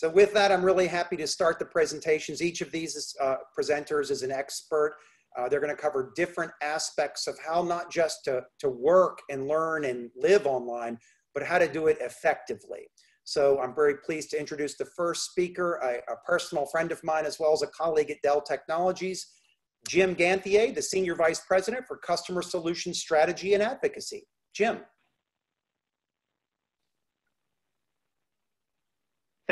So with that, I'm really happy to start the presentations. Each of these uh, presenters is an expert. Uh, they're going to cover different aspects of how not just to, to work and learn and live online, but how to do it effectively. So I'm very pleased to introduce the first speaker, a, a personal friend of mine, as well as a colleague at Dell Technologies, Jim Ganthier, the Senior Vice President for Customer Solutions Strategy and Advocacy. Jim.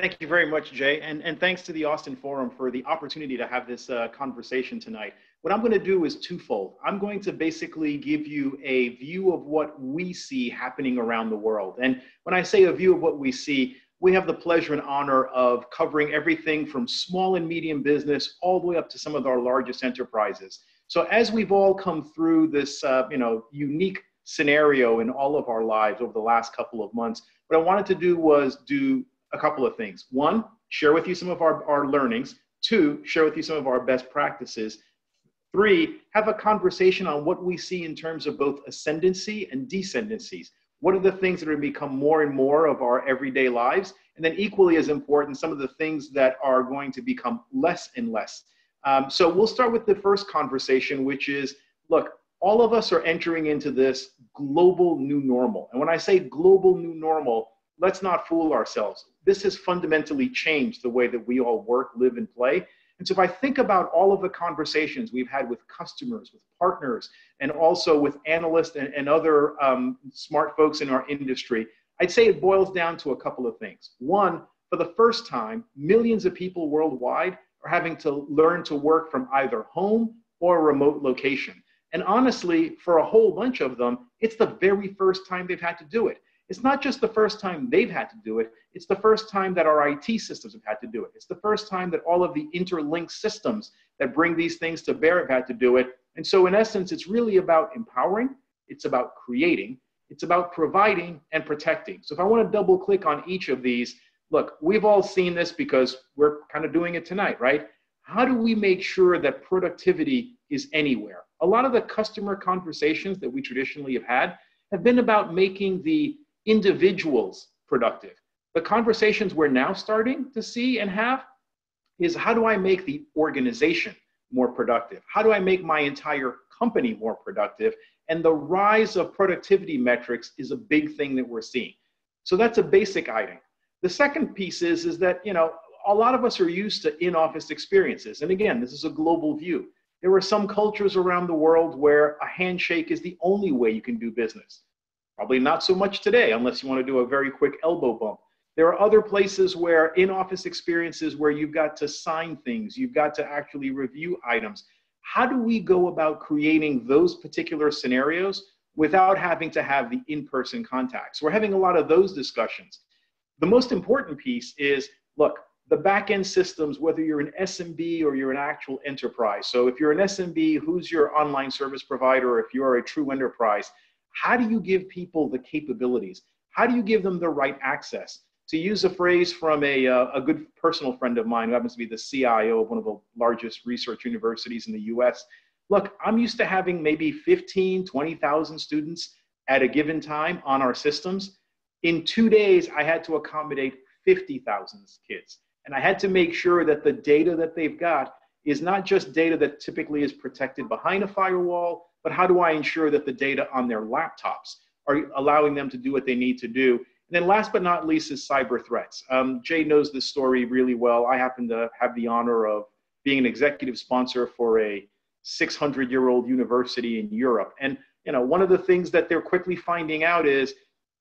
Thank you very much, Jay, and, and thanks to the Austin Forum for the opportunity to have this uh, conversation tonight. What I'm going to do is twofold. I'm going to basically give you a view of what we see happening around the world. And when I say a view of what we see, we have the pleasure and honor of covering everything from small and medium business all the way up to some of our largest enterprises. So as we've all come through this, uh, you know, unique scenario in all of our lives over the last couple of months, what I wanted to do was do a couple of things. One, share with you some of our, our learnings. Two, share with you some of our best practices. Three, have a conversation on what we see in terms of both ascendancy and descendancies. What are the things that are become more and more of our everyday lives? And then equally as important, some of the things that are going to become less and less. Um, so we'll start with the first conversation, which is, look, all of us are entering into this global new normal. And when I say global new normal, let's not fool ourselves. This has fundamentally changed the way that we all work, live, and play. And so if I think about all of the conversations we've had with customers, with partners, and also with analysts and, and other um, smart folks in our industry, I'd say it boils down to a couple of things. One, for the first time, millions of people worldwide are having to learn to work from either home or a remote location. And honestly, for a whole bunch of them, it's the very first time they've had to do it. It's not just the first time they've had to do it, it's the first time that our IT systems have had to do it. It's the first time that all of the interlinked systems that bring these things to bear have had to do it. And so, in essence, it's really about empowering, it's about creating, it's about providing and protecting. So, if I want to double click on each of these, look, we've all seen this because we're kind of doing it tonight, right? How do we make sure that productivity is anywhere? A lot of the customer conversations that we traditionally have had have been about making the individuals productive. The conversations we're now starting to see and have is how do I make the organization more productive? How do I make my entire company more productive? And the rise of productivity metrics is a big thing that we're seeing. So that's a basic item. The second piece is, is that, you know, a lot of us are used to in-office experiences. And again, this is a global view. There are some cultures around the world where a handshake is the only way you can do business. Probably not so much today, unless you want to do a very quick elbow bump. There are other places where in office experiences where you've got to sign things, you've got to actually review items. How do we go about creating those particular scenarios without having to have the in person contacts? We're having a lot of those discussions. The most important piece is look, the back end systems, whether you're an SMB or you're an actual enterprise. So if you're an SMB, who's your online service provider? If you're a true enterprise, how do you give people the capabilities? How do you give them the right access? To use a phrase from a, uh, a good personal friend of mine who happens to be the CIO of one of the largest research universities in the US, look, I'm used to having maybe 15, 20,000 students at a given time on our systems. In two days, I had to accommodate 50,000 kids. And I had to make sure that the data that they've got is not just data that typically is protected behind a firewall, but how do I ensure that the data on their laptops are allowing them to do what they need to do? And then last but not least is cyber threats. Um, Jay knows this story really well. I happen to have the honor of being an executive sponsor for a 600 year old university in Europe. And you know, one of the things that they're quickly finding out is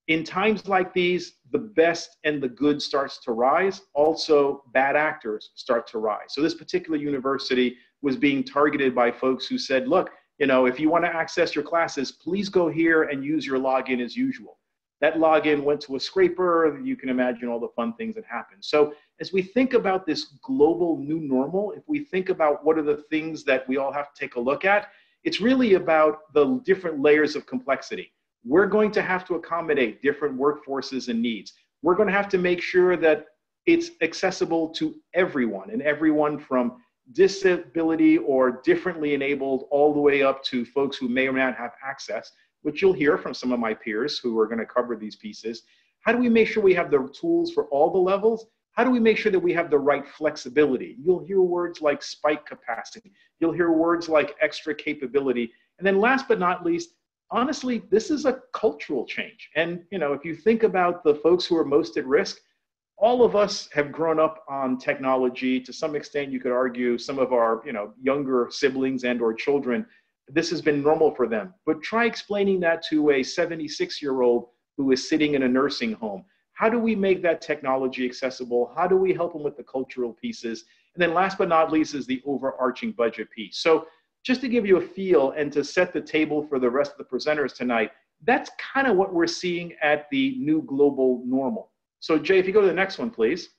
in times like these, the best and the good starts to rise. Also, bad actors start to rise. So this particular university was being targeted by folks who said, look, you know, if you want to access your classes, please go here and use your login as usual. That login went to a scraper. You can imagine all the fun things that happen. So as we think about this global new normal, if we think about what are the things that we all have to take a look at, it's really about the different layers of complexity. We're going to have to accommodate different workforces and needs. We're going to have to make sure that it's accessible to everyone and everyone from disability or differently enabled all the way up to folks who may or may not have access, which you'll hear from some of my peers who are going to cover these pieces. How do we make sure we have the tools for all the levels? How do we make sure that we have the right flexibility? You'll hear words like spike capacity. You'll hear words like extra capability. And then last but not least, honestly, this is a cultural change. And you know, if you think about the folks who are most at risk, all of us have grown up on technology. To some extent you could argue some of our you know younger siblings and or children this has been normal for them. But try explaining that to a 76 year old who is sitting in a nursing home. How do we make that technology accessible? How do we help them with the cultural pieces? And then last but not least is the overarching budget piece. So just to give you a feel and to set the table for the rest of the presenters tonight that's kind of what we're seeing at the new global normal so Jay, if you go to the next one, please.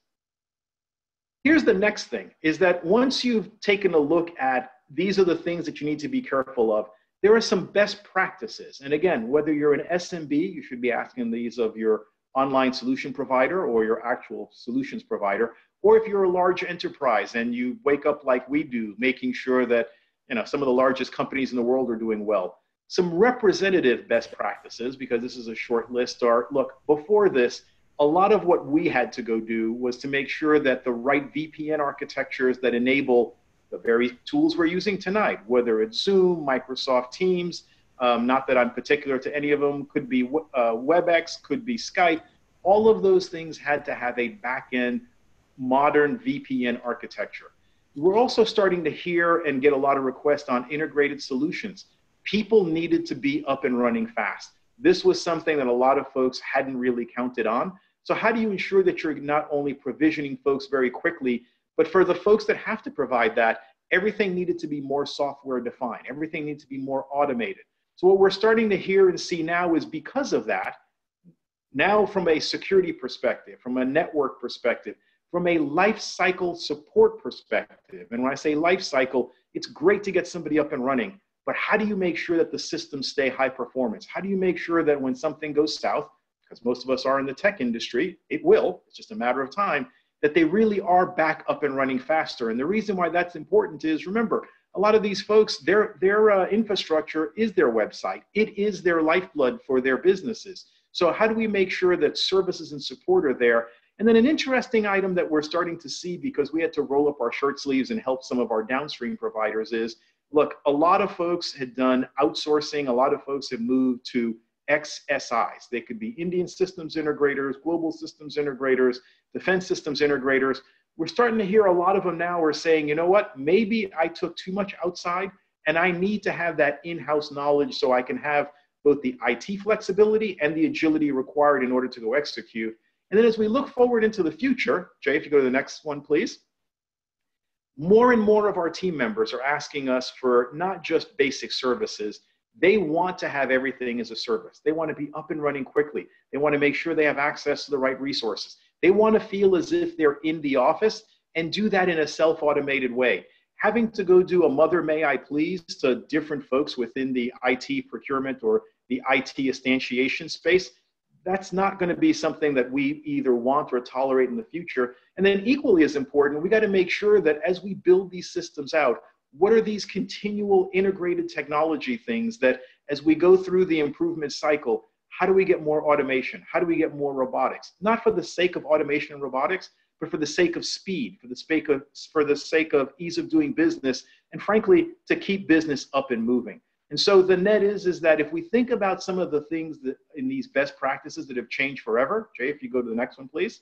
Here's the next thing, is that once you've taken a look at these are the things that you need to be careful of, there are some best practices. And again, whether you're an SMB, you should be asking these of your online solution provider or your actual solutions provider, or if you're a large enterprise and you wake up like we do, making sure that you know some of the largest companies in the world are doing well. Some representative best practices, because this is a short list, are look, before this, a lot of what we had to go do was to make sure that the right VPN architectures that enable the very tools we're using tonight, whether it's Zoom, Microsoft Teams, um, not that I'm particular to any of them, could be uh, WebEx, could be Skype. All of those things had to have a back-end modern VPN architecture. We're also starting to hear and get a lot of requests on integrated solutions. People needed to be up and running fast. This was something that a lot of folks hadn't really counted on. So how do you ensure that you're not only provisioning folks very quickly, but for the folks that have to provide that, everything needed to be more software defined. Everything needs to be more automated. So what we're starting to hear and see now is because of that, now from a security perspective, from a network perspective, from a life cycle support perspective, and when I say life cycle, it's great to get somebody up and running, but how do you make sure that the systems stay high performance? How do you make sure that when something goes south, because most of us are in the tech industry, it will, it's just a matter of time, that they really are back up and running faster. And the reason why that's important is remember, a lot of these folks, their, their uh, infrastructure is their website, it is their lifeblood for their businesses. So, how do we make sure that services and support are there? And then, an interesting item that we're starting to see because we had to roll up our shirt sleeves and help some of our downstream providers is look, a lot of folks had done outsourcing, a lot of folks have moved to XSIs. They could be Indian systems integrators, global systems integrators, defense systems integrators. We're starting to hear a lot of them now are saying, you know what, maybe I took too much outside and I need to have that in house knowledge so I can have both the IT flexibility and the agility required in order to go execute. And then as we look forward into the future, Jay, if you go to the next one, please. More and more of our team members are asking us for not just basic services, they want to have everything as a service. They want to be up and running quickly. They want to make sure they have access to the right resources. They want to feel as if they're in the office and do that in a self automated way. Having to go do a mother may I please to different folks within the IT procurement or the IT instantiation space, that's not going to be something that we either want or tolerate in the future. And then, equally as important, we got to make sure that as we build these systems out, what are these continual integrated technology things that as we go through the improvement cycle, how do we get more automation? How do we get more robotics? Not for the sake of automation and robotics, but for the sake of speed, for the sake of, for the sake of ease of doing business, and frankly, to keep business up and moving. And so the net is, is that if we think about some of the things that in these best practices that have changed forever, Jay, if you go to the next one, please.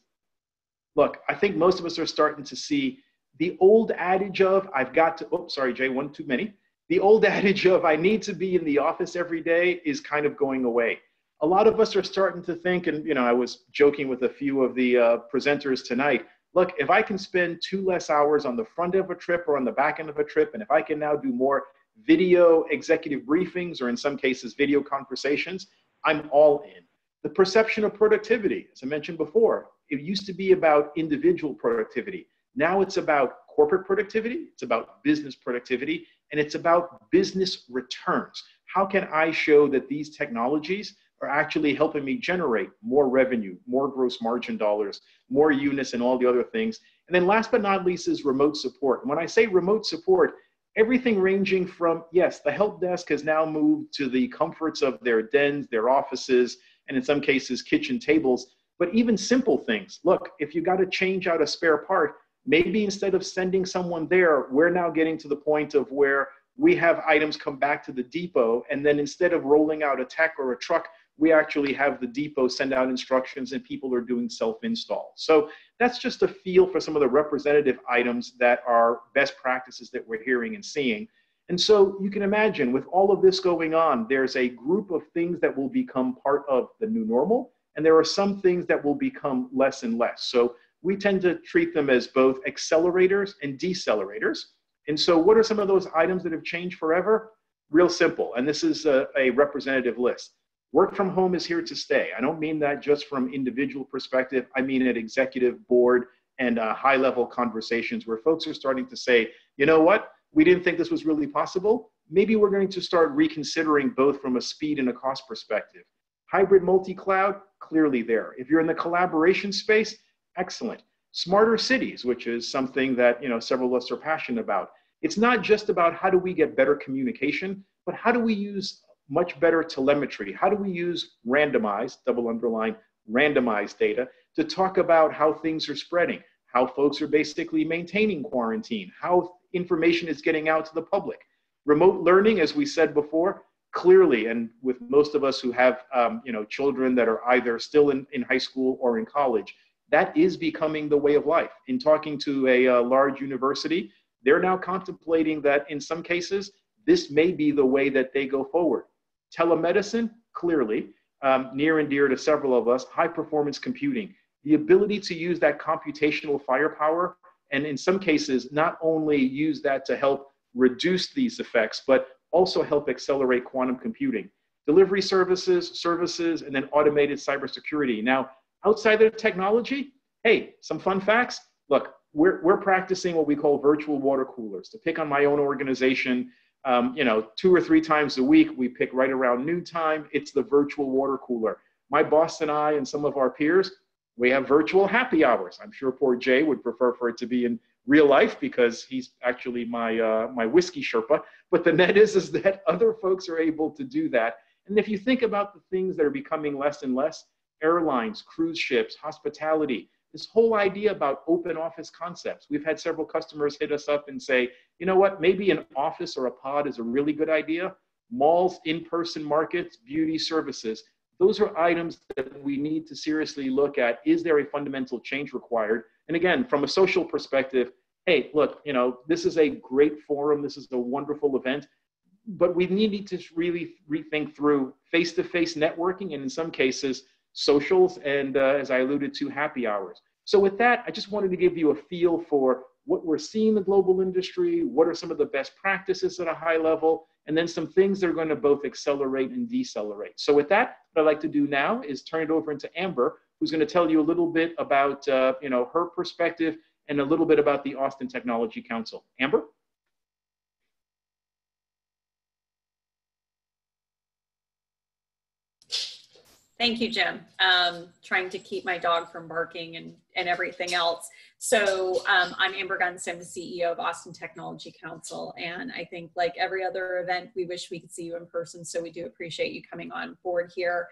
Look, I think most of us are starting to see the old adage of I've got to, oh, sorry, Jay, one too many. The old adage of I need to be in the office every day is kind of going away. A lot of us are starting to think, and you know, I was joking with a few of the uh, presenters tonight. Look, if I can spend two less hours on the front of a trip or on the back end of a trip, and if I can now do more video executive briefings or in some cases video conversations, I'm all in. The perception of productivity, as I mentioned before, it used to be about individual productivity. Now it's about corporate productivity, it's about business productivity, and it's about business returns. How can I show that these technologies are actually helping me generate more revenue, more gross margin dollars, more units, and all the other things? And then last but not least is remote support. And when I say remote support, everything ranging from, yes, the help desk has now moved to the comforts of their dens, their offices, and in some cases, kitchen tables But even simple things. Look, if you got to change out a spare part, maybe instead of sending someone there, we're now getting to the point of where we have items come back to the depot, and then instead of rolling out a tech or a truck, we actually have the depot send out instructions and people are doing self-install. So that's just a feel for some of the representative items that are best practices that we're hearing and seeing. And so you can imagine with all of this going on, there's a group of things that will become part of the new normal, and there are some things that will become less and less. So we tend to treat them as both accelerators and decelerators. And so what are some of those items that have changed forever? Real simple, and this is a, a representative list. Work from home is here to stay. I don't mean that just from individual perspective. I mean at executive board and uh, high level conversations where folks are starting to say, you know what? We didn't think this was really possible. Maybe we're going to start reconsidering both from a speed and a cost perspective. Hybrid multi-cloud, clearly there. If you're in the collaboration space, excellent. Smarter cities, which is something that you know several of us are passionate about. It's not just about how do we get better communication, but how do we use much better telemetry? How do we use randomized, double underline, randomized data to talk about how things are spreading, how folks are basically maintaining quarantine, how information is getting out to the public. Remote learning, as we said before, clearly, and with most of us who have um, you know children that are either still in, in high school or in college, that is becoming the way of life. In talking to a, a uh, large university, they're now contemplating that in some cases, this may be the way that they go forward. Telemedicine, clearly, um, near and dear to several of us, high performance computing, the ability to use that computational firepower, and in some cases, not only use that to help reduce these effects, but also help accelerate quantum computing. Delivery services, services, and then automated cybersecurity. Now, outside of technology, hey, some fun facts. Look, we're, we're practicing what we call virtual water coolers. To pick on my own organization, um, you know, two or three times a week, we pick right around noon time. It's the virtual water cooler. My boss and I and some of our peers, we have virtual happy hours. I'm sure poor Jay would prefer for it to be in real life because he's actually my uh, my whiskey Sherpa. But the net is is that other folks are able to do that. And if you think about the things that are becoming less and less, airlines, cruise ships, hospitality, this whole idea about open office concepts. We've had several customers hit us up and say, you know what, maybe an office or a pod is a really good idea. Malls, in-person markets, beauty services, those are items that we need to seriously look at. Is there a fundamental change required? And again, from a social perspective, hey, look, you know, this is a great forum. This is a wonderful event, but we need to really rethink through face-to-face networking and in some cases, socials, and uh, as I alluded to, happy hours. So with that, I just wanted to give you a feel for what we're seeing in the global industry, what are some of the best practices at a high level, and then some things that are going to both accelerate and decelerate. So with that, what I'd like to do now is turn it over into Amber, who's going to tell you a little bit about uh, you know her perspective and a little bit about the Austin Technology Council. Amber? Thank you, Jim. Um, trying to keep my dog from barking and, and everything else. So um, I'm Amber Gunst, the CEO of Austin Technology Council. And I think like every other event, we wish we could see you in person. So we do appreciate you coming on board here.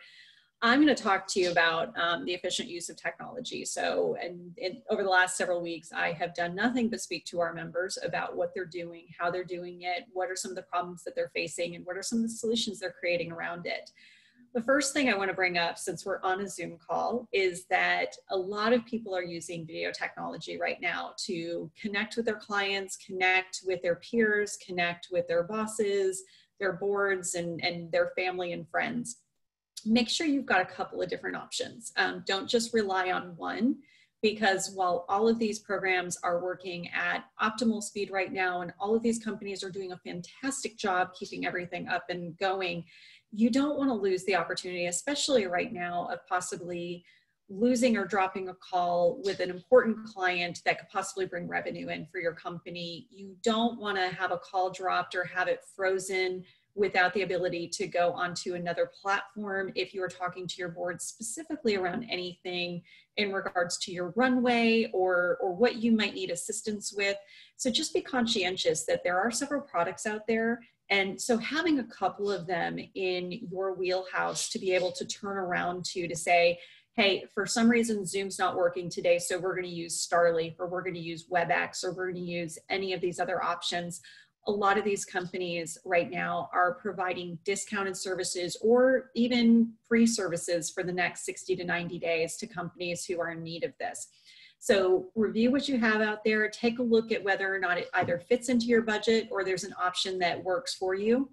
I'm going to talk to you about um, the efficient use of technology. So, and, and, over the last several weeks, I have done nothing but speak to our members about what they're doing, how they're doing it, what are some of the problems that they're facing, and what are some of the solutions they're creating around it. The first thing I want to bring up, since we're on a Zoom call, is that a lot of people are using video technology right now to connect with their clients, connect with their peers, connect with their bosses, their boards, and, and their family and friends. Make sure you've got a couple of different options. Um, don't just rely on one because while all of these programs are working at optimal speed right now and all of these companies are doing a fantastic job keeping everything up and going, you don't want to lose the opportunity, especially right now, of possibly losing or dropping a call with an important client that could possibly bring revenue in for your company. You don't want to have a call dropped or have it frozen without the ability to go onto another platform if you are talking to your board specifically around anything in regards to your runway or or what you might need assistance with so just be conscientious that there are several products out there and so having a couple of them in your wheelhouse to be able to turn around to to say, hey, for some reason Zoom's not working today, so we're going to use Starleaf or we're going to use WebEx or we're going to use any of these other options. A lot of these companies right now are providing discounted services or even free services for the next 60 to 90 days to companies who are in need of this. So review what you have out there, take a look at whether or not it either fits into your budget or there's an option that works for you,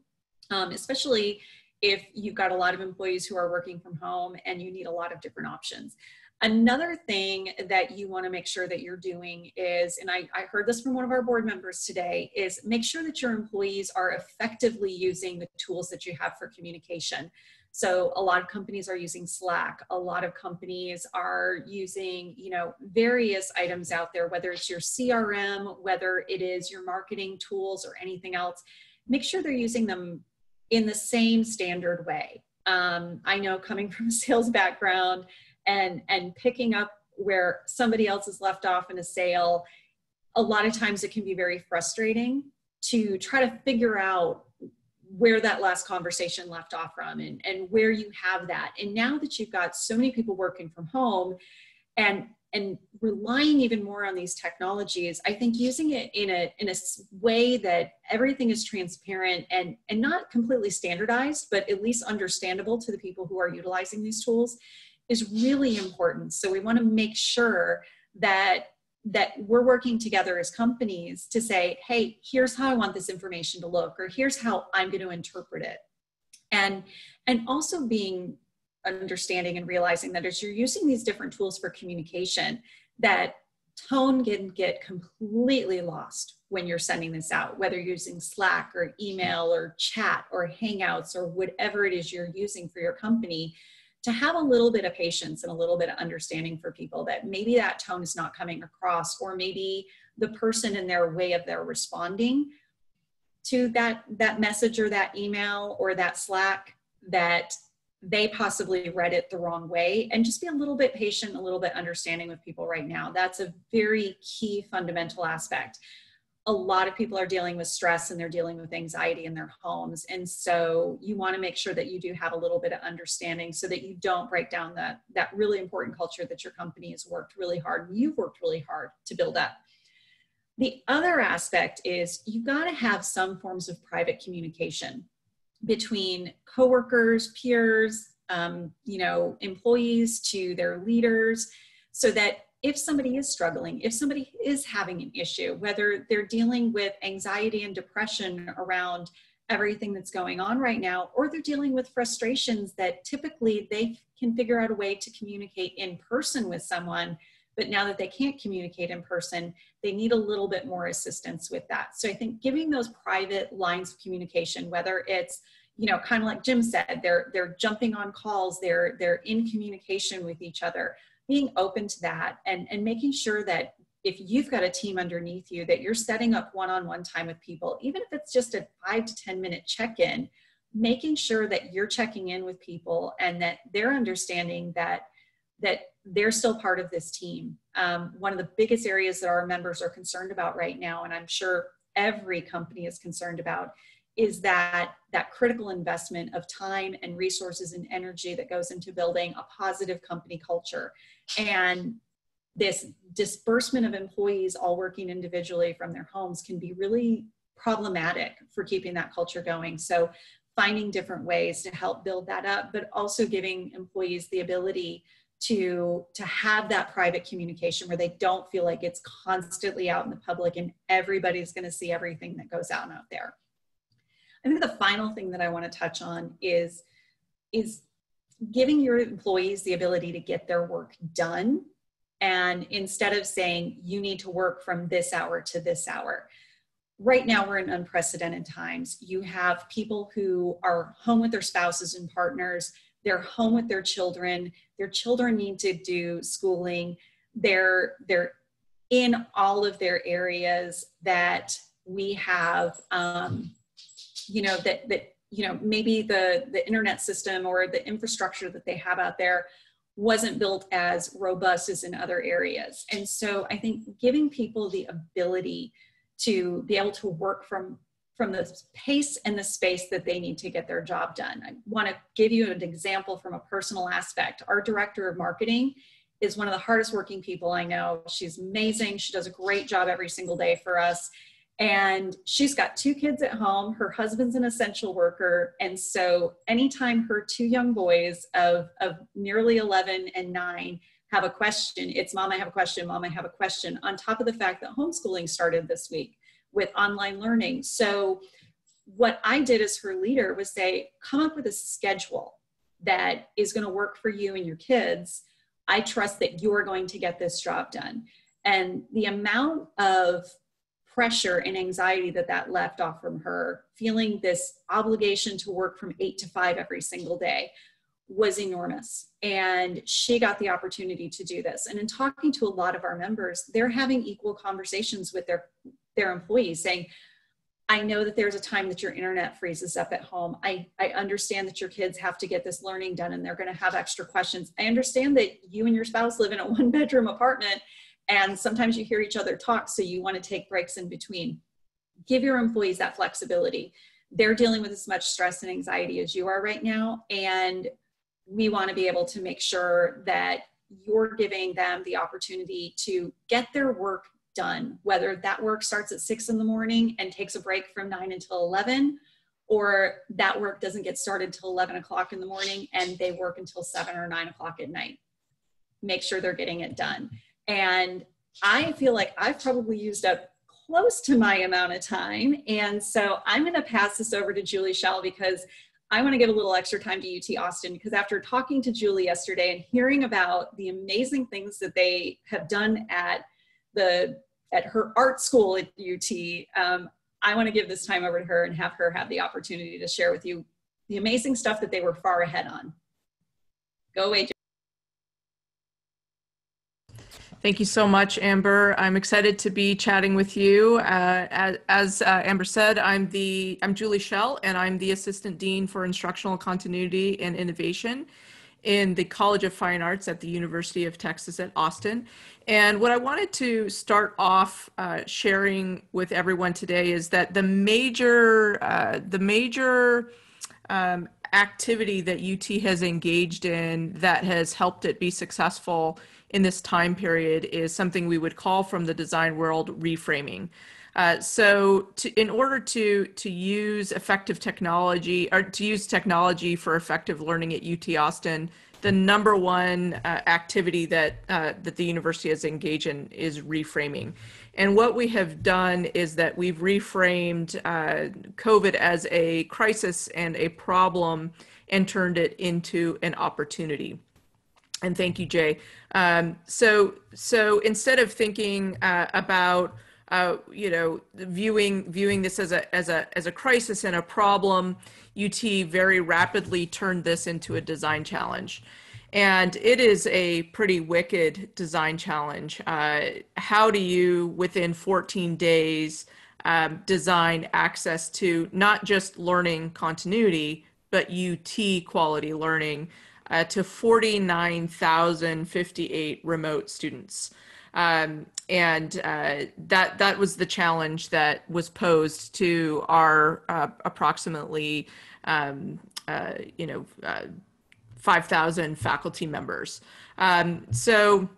um, especially if you've got a lot of employees who are working from home and you need a lot of different options. Another thing that you want to make sure that you're doing is, and I, I, heard this from one of our board members today, is make sure that your employees are effectively using the tools that you have for communication. So a lot of companies are using Slack. A lot of companies are using, you know, various items out there, whether it's your CRM, whether it is your marketing tools or anything else. Make sure they're using them in the same standard way. Um, I know coming from a sales background and and picking up where somebody else is left off in a sale, a lot of times it can be very frustrating to try to figure out where that last conversation left off from and, and where you have that. And now that you've got so many people working from home and and relying even more on these technologies i think using it in a in a way that everything is transparent and and not completely standardized but at least understandable to the people who are utilizing these tools is really important so we want to make sure that that we're working together as companies to say hey here's how i want this information to look or here's how i'm going to interpret it. And and also being understanding and realizing that as you're using these different tools for communication, that tone can get completely lost when you're sending this out, whether you're using Slack or email or chat or Hangouts or whatever it is you're using for your company, to have a little bit of patience and a little bit of understanding for people that maybe that tone is not coming across, or maybe the person in their way of their responding to that that message or that email or that Slack that they possibly read it the wrong way and just be a little bit patient, a little bit understanding with people right now. That's a very key fundamental aspect. A lot of people are dealing with stress and they're dealing with anxiety in their homes. And so you want to make sure that you do have a little bit of understanding so that you don't break down that, that really important culture that your company has worked really hard. and You've worked really hard to build up. The other aspect is you've got to have some forms of private communication between coworkers, peers, um, you know, employees to their leaders, so that if somebody is struggling, if somebody is having an issue, whether they're dealing with anxiety and depression around everything that's going on right now, or they're dealing with frustrations that typically they can figure out a way to communicate in person with someone, but now that they can't communicate in person, they need a little bit more assistance with that. So I think giving those private lines of communication, whether it's you know kind of like jim said they're they're jumping on calls they're they're in communication with each other being open to that and and making sure that if you've got a team underneath you that you're setting up one-on-one time with people even if it's just a five to ten minute check-in making sure that you're checking in with people and that they're understanding that that they're still part of this team. Um, one of the biggest areas that our members are concerned about right now and i'm sure every company is concerned about is that that critical investment of time and resources and energy that goes into building a positive company culture. And this disbursement of employees all working individually from their homes can be really problematic for keeping that culture going. So finding different ways to help build that up but also giving employees the ability to to have that private communication where they don't feel like it's constantly out in the public and everybody's going to see everything that goes out out there I think the final thing that I want to touch on is, is giving your employees the ability to get their work done. And instead of saying you need to work from this hour to this hour, right now we're in unprecedented times. You have people who are home with their spouses and partners, they're home with their children, their children need to do schooling, they're, they're in all of their areas that we have um, you know that that you know maybe the the internet system or the infrastructure that they have out there wasn't built as robust as in other areas and so i think giving people the ability to be able to work from from the pace and the space that they need to get their job done. I want to give you an example from a personal aspect. Our director of marketing is one of the hardest working people I know. She's amazing. She does a great job every single day for us. And she's got two kids at home. Her husband's an essential worker. And so anytime her two young boys of, of nearly 11 and 9 have a question, it's mom, I have a question, mom, I have a question, on top of the fact that homeschooling started this week with online learning. So what I did as her leader was say, come up with a schedule that is going to work for you and your kids. I trust that you're going to get this job done. And the amount of pressure and anxiety that that left off from her, feeling this obligation to work from eight to five every single day, was enormous. And she got the opportunity to do this. And in talking to a lot of our members, they're having equal conversations with their their employees saying, I know that there's a time that your internet freezes up at home. I, I understand that your kids have to get this learning done and they're going to have extra questions. I understand that you and your spouse live in a one bedroom apartment and sometimes you hear each other talk, so you want to take breaks in between. Give your employees that flexibility. They're dealing with as much stress and anxiety as you are right now. And we want to be able to make sure that you're giving them the opportunity to get their work done, whether that work starts at six in the morning and takes a break from nine until 11, or that work doesn't get started till 11 o'clock in the morning and they work until seven or nine o'clock at night. Make sure they're getting it done. And I feel like I've probably used up close to my amount of time. And so I'm going to pass this over to Julie Schell because I want to give a little extra time to UT Austin because after talking to Julie yesterday and hearing about the amazing things that they have done at the at her art school at UT, um, I want to give this time over to her and have her have the opportunity to share with you the amazing stuff that they were far ahead on. Go away. Thank you so much, Amber. I'm excited to be chatting with you. Uh, as, as uh, Amber said, I'm the I'm Julie Schell, and I'm the Assistant Dean for Instructional Continuity and Innovation in the College of Fine Arts at the University of Texas at Austin. And what I wanted to start off uh, sharing with everyone today is that the major, uh, the major um, activity that UT has engaged in that has helped it be successful in this time period is something we would call from the design world reframing. Uh, so to, in order to to use effective technology or to use technology for effective learning at UT Austin, the number one uh, activity that uh, that the university has engaged in is reframing. And what we have done is that we've reframed uh, COVID as a crisis and a problem and turned it into an opportunity. And thank you, Jay. Um, so so instead of thinking uh, about uh, you know, viewing viewing this as a as a as a crisis and a problem, UT very rapidly turned this into a design challenge, and it is a pretty wicked design challenge. Uh, how do you, within 14 days, um, design access to not just learning continuity, but UT quality learning uh, to 49,058 remote students? Um, and uh, that that was the challenge that was posed to our uh, approximately um, uh, you know uh, 5,000 faculty members. Um, so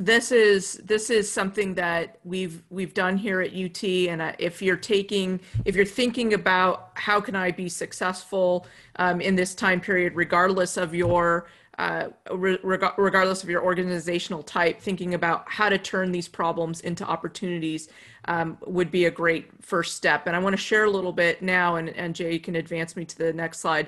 this is this is something that we've we've done here at UT and uh, if you're taking if you're thinking about how can I be successful um, in this time period regardless of your uh, regardless of your organizational type, thinking about how to turn these problems into opportunities um, would be a great first step. And I want to share a little bit now, and, and Jay, you can advance me to the next slide.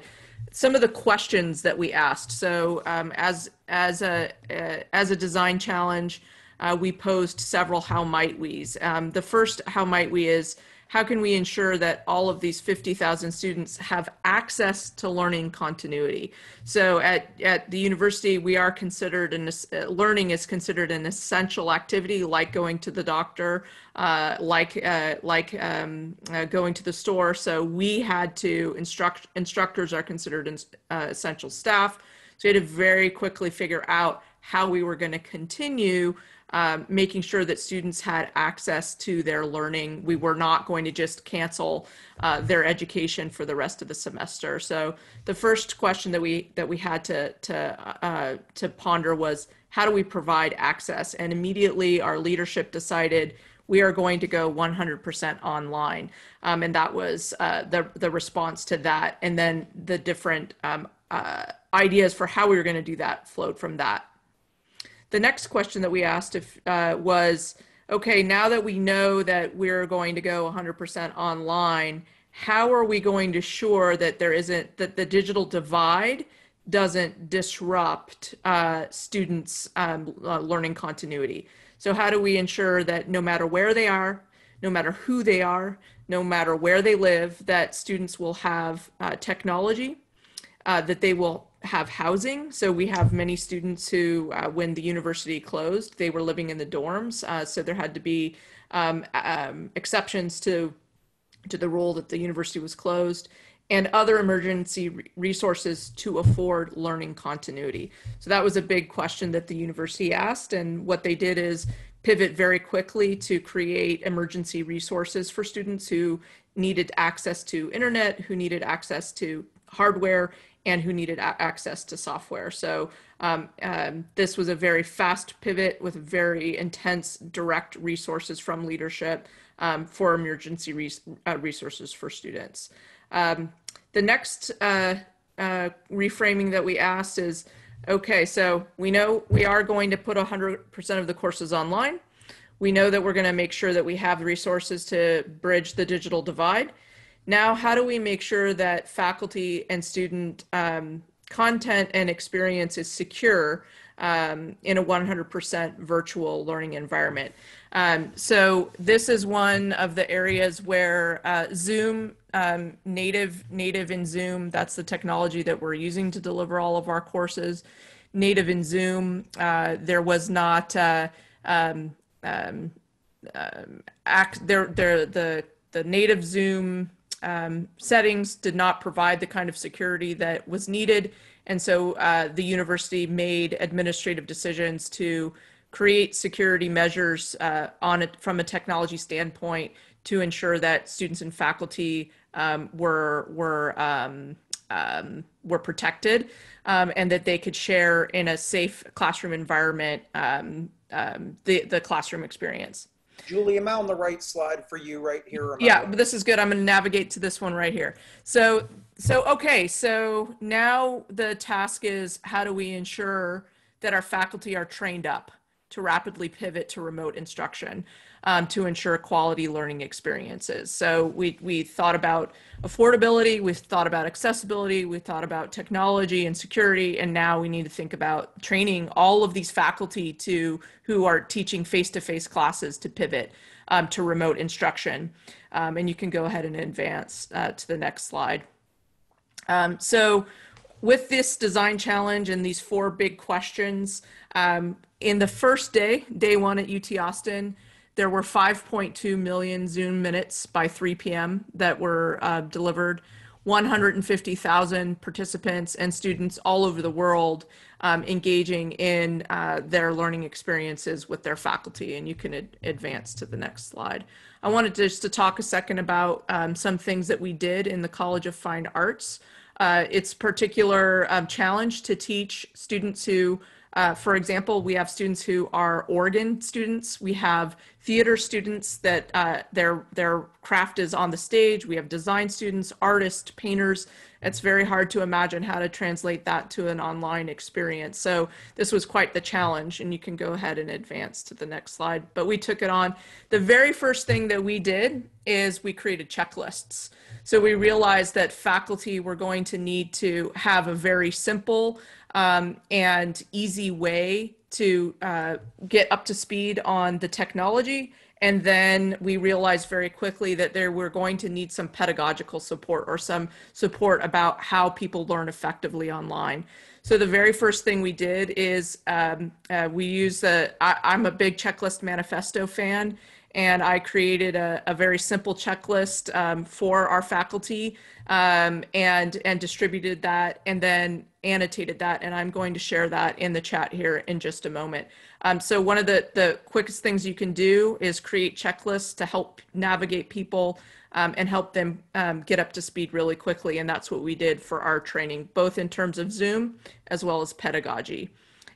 Some of the questions that we asked. So, um, as as a uh, as a design challenge, uh, we posed several how might we's. Um, the first how might we is how can we ensure that all of these 50,000 students have access to learning continuity? So at, at the university, we are considered, an, uh, learning is considered an essential activity like going to the doctor, uh, like, uh, like um, uh, going to the store. So we had to instruct, instructors are considered in, uh, essential staff. So we had to very quickly figure out how we were going to continue um, making sure that students had access to their learning. We were not going to just cancel uh, their education for the rest of the semester. So the first question that we that we had to to uh, to ponder was how do we provide access? And immediately our leadership decided we are going to go 100% online. Um, and that was uh, the, the response to that. And then the different um, uh, ideas for how we were going to do that flowed from that. The next question that we asked if, uh, was, okay, now that we know that we're going to go 100% online, how are we going to sure that there isn't, that the digital divide doesn't disrupt uh, students' um, uh, learning continuity? So how do we ensure that no matter where they are, no matter who they are, no matter where they live, that students will have uh, technology, uh, that they will have housing. So we have many students who, uh, when the university closed, they were living in the dorms. Uh, so there had to be um, um, exceptions to to the rule that the university was closed and other emergency resources to afford learning continuity. So that was a big question that the university asked. And what they did is pivot very quickly to create emergency resources for students who needed access to internet, who needed access to hardware, and who needed access to software. So um, um, this was a very fast pivot with very intense direct resources from leadership um, for emergency res uh, resources for students. Um, the next uh, uh, reframing that we asked is, okay, so we know we are going to put 100% of the courses online. We know that we're going to make sure that we have resources to bridge the digital divide. Now, how do we make sure that faculty and student um, content and experience is secure um, in a 100% virtual learning environment? Um, so this is one of the areas where uh, Zoom um, native native in Zoom. That's the technology that we're using to deliver all of our courses. Native in Zoom. Uh, there was not uh, um, um, um act there. There the the native Zoom um, settings did not provide the kind of security that was needed, and so uh, the university made administrative decisions to create security measures uh, on from a technology standpoint to ensure that students and faculty um, were were um, um, were protected um, and that they could share in a safe classroom environment um, um, the the classroom experience. Julie, am I on the right slide for you right here? Yeah, but this is good. I'm going to navigate to this one right here. So so okay, so now the task is how do we ensure that our faculty are trained up to rapidly pivot to remote instruction um, to ensure quality learning experiences. So we, we thought about affordability, we thought about accessibility, we thought about technology and security, and now we need to think about training all of these faculty to who are teaching face-to-face classes to pivot um, to remote instruction. Um, and you can go ahead and advance uh, to the next slide. Um, so with this design challenge and these four big questions, um, in the first day, day one at UT Austin, there were 5.2 million Zoom minutes by 3 p.m. that were uh, delivered. 150,000 participants and students all over the world um, engaging in uh, their learning experiences with their faculty. And you can ad advance to the next slide. I wanted just to talk a second about um, some things that we did in the College of Fine Arts. Uh, it's particular um, challenge to teach students who uh, for example, we have students who are organ students. We have theater students that uh, their their craft is on the stage. We have design students, artists, painters. It's very hard to imagine how to translate that to an online experience. So this was quite the challenge, and you can go ahead and advance to the next slide. But we took it on. The very first thing that we did is we created checklists. So we realized that faculty were going to need to have a very simple um, and easy way to uh, get up to speed on the technology. And then we realized very quickly that there were going to need some pedagogical support or some support about how people learn effectively online. So the very first thing we did is um, uh, we use I'm a big checklist manifesto fan and I created a, a very simple checklist um, for our faculty um, and and distributed that. And then annotated that, and I'm going to share that in the chat here in just a moment. Um, so one of the, the quickest things you can do is create checklists to help navigate people um, and help them um, get up to speed really quickly. And that's what we did for our training, both in terms of Zoom as well as pedagogy.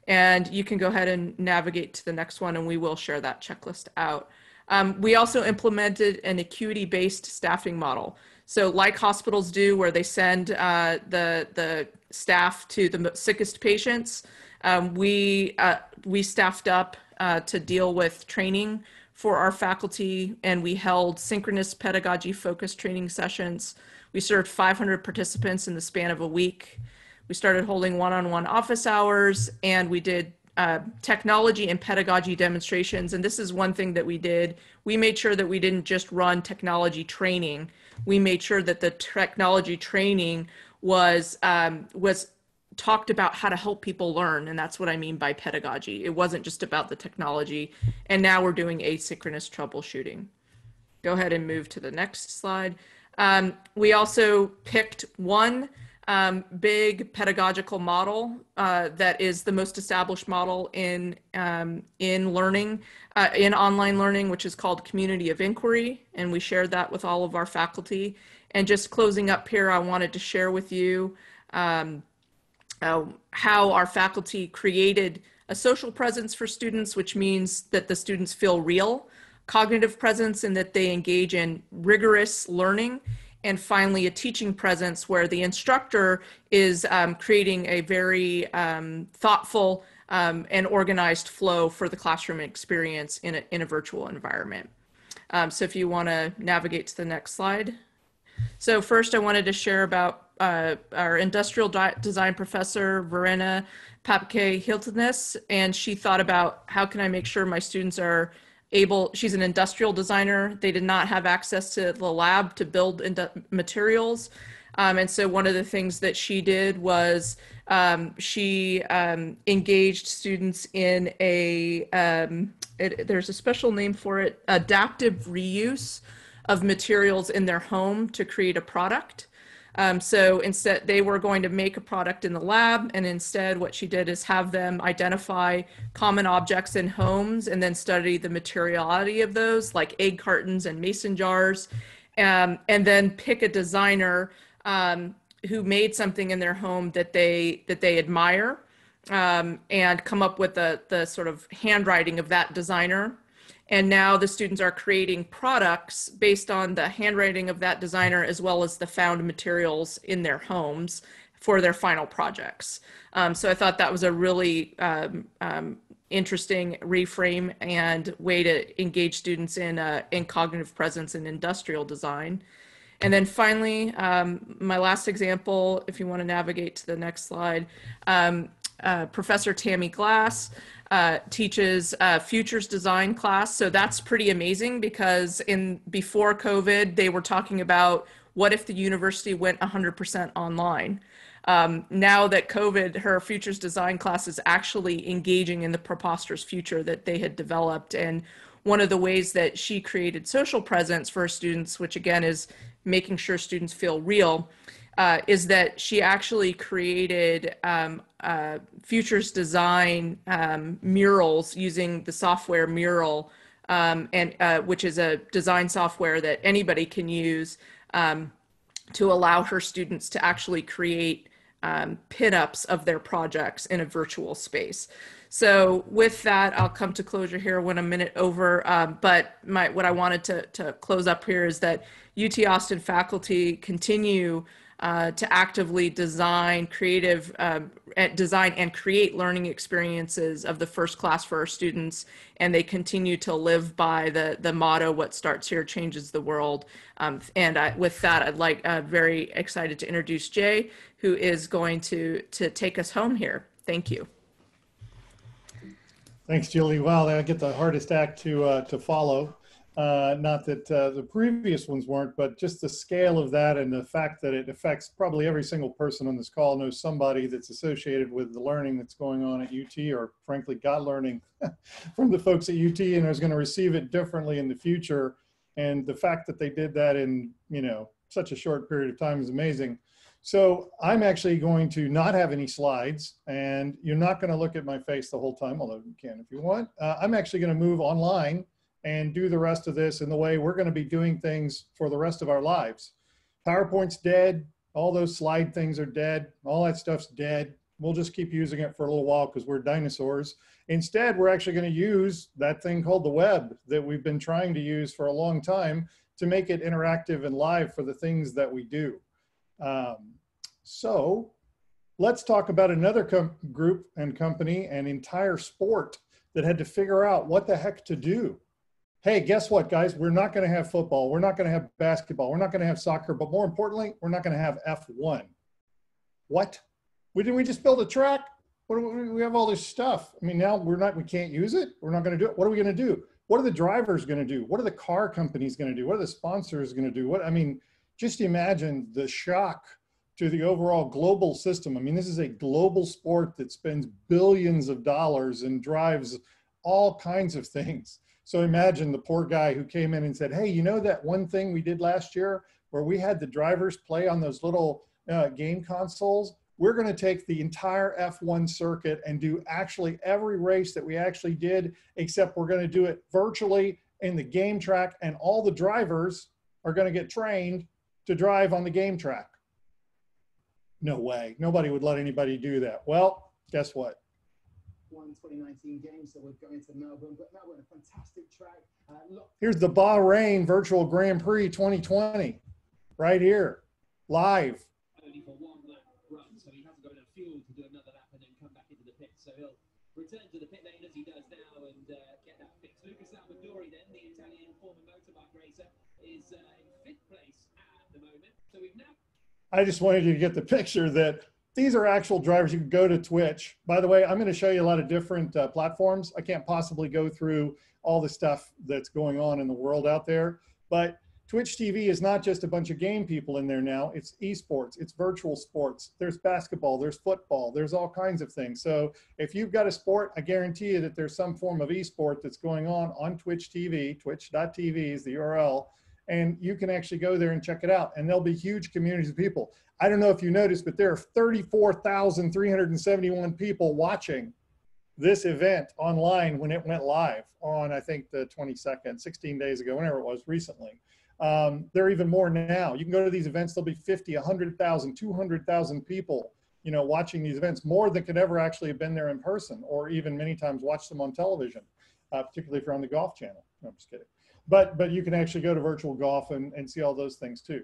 And you can go ahead and navigate to the next one, and we will share that checklist out. Um, we also implemented an acuity-based staffing model. So like hospitals do, where they send uh, the, the staff to the sickest patients, um, we, uh, we staffed up uh, to deal with training for our faculty, and we held synchronous pedagogy focused training sessions. We served 500 participants in the span of a week. We started holding one-on-one office hours, and we did uh, technology and pedagogy demonstrations. And this is one thing that we did. We made sure that we didn't just run technology training. We made sure that the technology training was um, was talked about how to help people learn and that's what i mean by pedagogy. It wasn't just about the technology and now we're doing asynchronous troubleshooting. Go ahead and move to the next slide. Um, we also picked one um, big pedagogical model uh, that is the most established model in um, in learning uh, in online learning which is called community of inquiry and we shared that with all of our faculty and just closing up here i wanted to share with you um, uh, how our faculty created a social presence for students, which means that the students feel real, cognitive presence, and that they engage in rigorous learning. And finally, a teaching presence where the instructor is um, creating a very um, thoughtful um, and organized flow for the classroom experience in a, in a virtual environment. Um, so if you want to navigate to the next slide. So first I wanted to share about uh, our industrial design professor, Verena Paepcke-Hjeltness, and she thought about how can I make sure my students are able, she's an industrial designer. They did not have access to the lab to build materials. Um, and so one of the things that she did was um, she um, engaged students in a, um, it, there's a special name for it, adaptive reuse of materials in their home to create a product. Um, so instead, they were going to make a product in the lab, and instead, what she did is have them identify common objects in homes and then study the materiality of those, like egg cartons and mason jars, um, and then pick a designer um, who made something in their home that they that they admire, um, and come up with the the sort of handwriting of that designer and now the students are creating products based on the handwriting of that designer as well as the found materials in their homes for their final projects. Um, so I thought that was a really um, um, interesting reframe and way to engage students in, uh, in cognitive presence and industrial design. And then finally, um, my last example, if you want to navigate to the next slide, um, uh, Professor Tamie Glass uh, teaches a futures design class. So that's pretty amazing because in before COVID, they were talking about what if the university went 100% online. Um, now that COVID, her futures design class is actually engaging in the preposterous future that they had developed. And one of the ways that she created social presence for students, which again is making sure students feel real, uh, is that she actually created um, uh, futures design um, murals using the software Mural, um, and uh, which is a design software that anybody can use um, to allow her students to actually create um, pinups of their projects in a virtual space. So with that, I'll come to closure here when a minute over. Um, but my, what I wanted to, to close up here is that UT Austin faculty continue uh, to actively design creative um, design and create learning experiences of the first class for our students and they continue to live by the the motto what starts here changes the world. Um, and I, with that i'd like uh, very excited to introduce jay who is going to to take us home here. Thank you. Thanks julie. Wow i get the hardest act to uh, to follow uh, not that uh, the previous ones weren't, but just the scale of that and the fact that it affects probably every single person on this call knows somebody that's associated with the learning that's going on at UT or frankly got learning from the folks at UT and is going to receive it differently in the future. And the fact that they did that in, you know, such a short period of time is amazing. So I'm actually going to not have any slides and you're not going to look at my face the whole time, although you can if you want. Uh, I'm actually going to move online and do the rest of this in the way we're going to be doing things for the rest of our lives. PowerPoint's dead. All those slide things are dead. All that stuff's dead. We'll just keep using it for a little while because we're dinosaurs. Instead, we're actually going to use that thing called the web that we've been trying to use for a long time to make it interactive and live for the things that we do. Um, so let's talk about another group and company and entire sport that had to figure out what the heck to do. Hey, guess what, guys? We're not going to have football. We're not going to have basketball. We're not going to have soccer. But more importantly, we're not going to have F1. What? We did we just build a track? What we, we have all this stuff. I mean, now we're not. We can't use it. We're not going to do it. What are we going to do? What are the drivers going to do? What are the car companies going to do? What are the sponsors going to do? What I mean, just imagine the shock to the overall global system. I mean, this is a global sport that spends billions of dollars and drives all kinds of things. So imagine the poor guy who came in and said, Hey, you know that one thing we did last year where we had the drivers play on those little uh, game consoles? we're going to take the entire F1 circuit and do actually every race that we actually did, except we're going to do it virtually in the game track, and all the drivers are going to get trained to drive on the game track. No way. Nobody would let anybody do that. Well, guess what? One 2019 games that we're going to Melbourne, but Melbourne, a fantastic track. Uh, Here's the Bahrain Virtual Grand Prix 2020, right here, live return to the pit lane as he does now and uh, get that fixed. Luca Salvadori, then, the Italian former motorbike racer, is uh, in fifth place at the moment. So we've now. I just wanted you to get the picture that these are actual drivers. You can go to Twitch. By the way, I'm going to show you a lot of different uh, platforms. I can't possibly go through all the stuff that's going on in the world out there, but Twitch TV is not just a bunch of game people in there now. It's esports, it's virtual sports. There's basketball, there's football, there's all kinds of things. So if you've got a sport, I guarantee you that there's some form of esport that's going on on Twitch TV. Twitch.tv is the URL. And you can actually go there and check it out. And there'll be huge communities of people. I don't know if you noticed, but there are 34,371 people watching this event online when it went live on, I think, the 22nd, 16 days ago, whenever it was recently. Um, there are even more now. You can go to these events, there'll be 50, 100,000, 200,000 people, you know, watching these events, more than could ever actually have been there in person or even many times watch them on television, uh, particularly if you're on the golf channel. No, I'm just kidding. But, but you can actually go to virtual golf and, and see all those things too.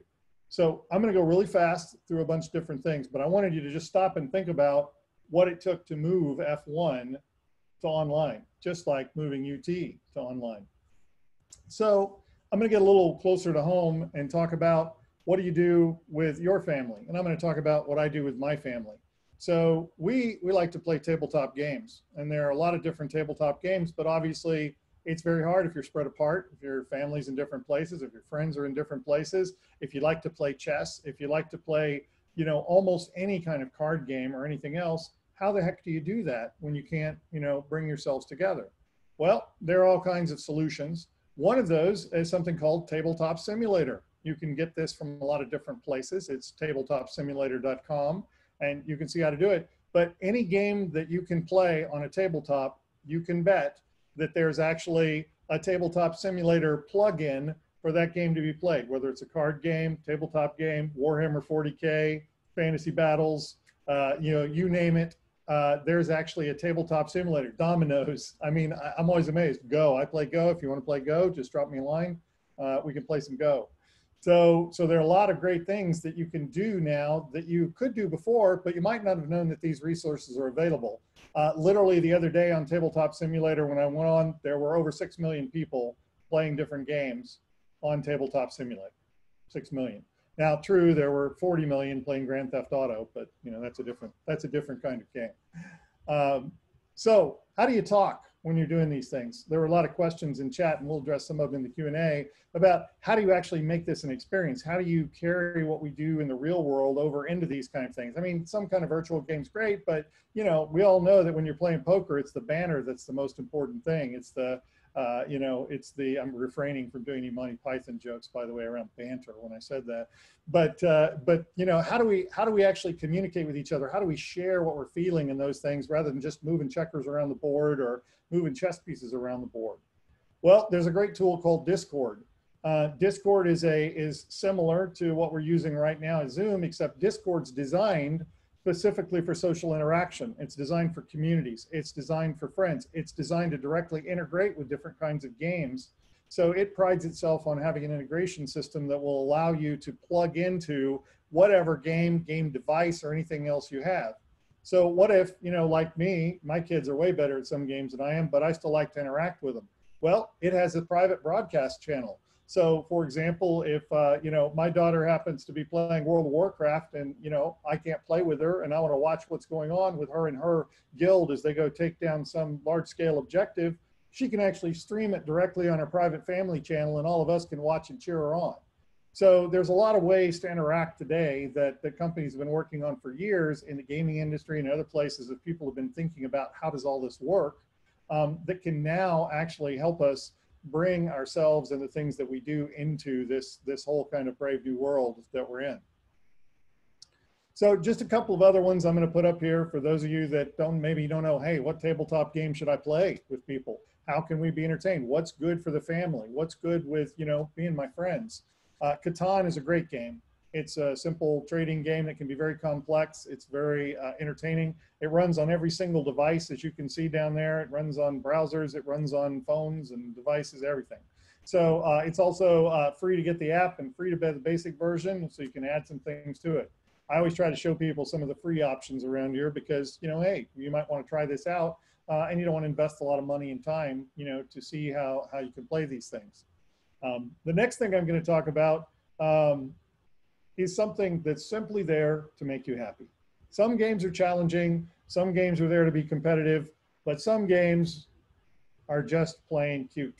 So I'm going to go really fast through a bunch of different things, but I wanted you to just stop and think about what it took to move F1 to online, just like moving UT to online. So I'm going to get a little closer to home and talk about what do you do with your family? And I'm going to talk about what I do with my family. So we we like to play tabletop games, and there are a lot of different tabletop games. But obviously, it's very hard if you're spread apart, if your family's in different places, if your friends are in different places. If you like to play chess, if you like to play, you know, almost any kind of card game or anything else, how the heck do you do that when you can't, you know, bring yourselves together? Well, there are all kinds of solutions. One of those is something called Tabletop Simulator. You can get this from a lot of different places. It's tabletopsimulator.com, and you can see how to do it. But any game that you can play on a tabletop, you can bet that there's actually a tabletop simulator plugin for that game to be played, whether it's a card game, tabletop game, Warhammer 40K, fantasy battles, uh, you know, you name it uh, there's actually a tabletop simulator, Dominoes. I mean, I, am always amazed. Go, I play Go. If you want to play Go, just drop me a line. Uh, we can play some Go. So, so there are a lot of great things that you can do now that you could do before, but you might not have known that these resources are available. Uh, literally the other day on Tabletop Simulator, when I went on, there were over 6 million people playing different games on Tabletop Simulator. 6 million. Now, true, there were 40 million playing Grand Theft Auto, but you know that's a different that's a different kind of game. Um, so, how do you talk when you're doing these things? There were a lot of questions in chat, and we'll address some of them in the Q and A about how do you actually make this an experience? How do you carry what we do in the real world over into these kind of things? I mean, some kind of virtual game's great, but you know, we all know that when you're playing poker, it's the banner that's the most important thing. It's the Uh, you know, it's the, I'm refraining from doing any Monty Python jokes, by the way, around banter when I said that. But, uh, but, you know, how do we, how do we actually communicate with each other? How do we share what we're feeling in those things rather than just moving checkers around the board or moving chess pieces around the board? Well, there's a great tool called Discord. Uh, Discord is a is similar to what we're using right now Zoom, except Discord's designed specifically for social interaction. It's designed for communities. It's designed for friends. It's designed to directly integrate with different kinds of games. So it prides itself on having an integration system that will allow you to plug into whatever game, game device, or anything else you have. So what if, you know, like me, my kids are way better at some games than I am, but I still like to interact with them. Well, it has a private broadcast channel. So, for example, if uh, you know my daughter happens to be playing World of Warcraft, and you know I can't play with her, and I want to watch what's going on with her and her guild as they go take down some large-scale objective, she can actually stream it directly on her private family channel, and all of us can watch and cheer her on. So there's a lot of ways to interact today that the companies have been working on for years in the gaming industry and other places that people have been thinking about how does all this work um, that can now actually help us bring ourselves and the things that we do into this this whole kind of brave new world that we're in. So just a couple of other ones I'm going to put up here for those of you that don't maybe don't know, hey, what tabletop game should I play with people? How can we be entertained? What's good for the family? What's good with, you know, me and my friends? Uh, Catan is a great game. It's a simple trading game that can be very complex. It's very uh, entertaining. It runs on every single device, as you can see down there. It runs on browsers, it runs on phones and devices, everything. So uh, it's also uh, free to get the app and free to buy the basic version, so you can add some things to it. I always try to show people some of the free options around here because, you know, hey, you might want to try this out uh, and you don't want to invest a lot of money and time, you know, to see how, how you can play these things. Um, the next thing I'm going to talk about um, is something that's simply there to make you happy. Some games are challenging, some games are there to be competitive, but some games are just plain cute.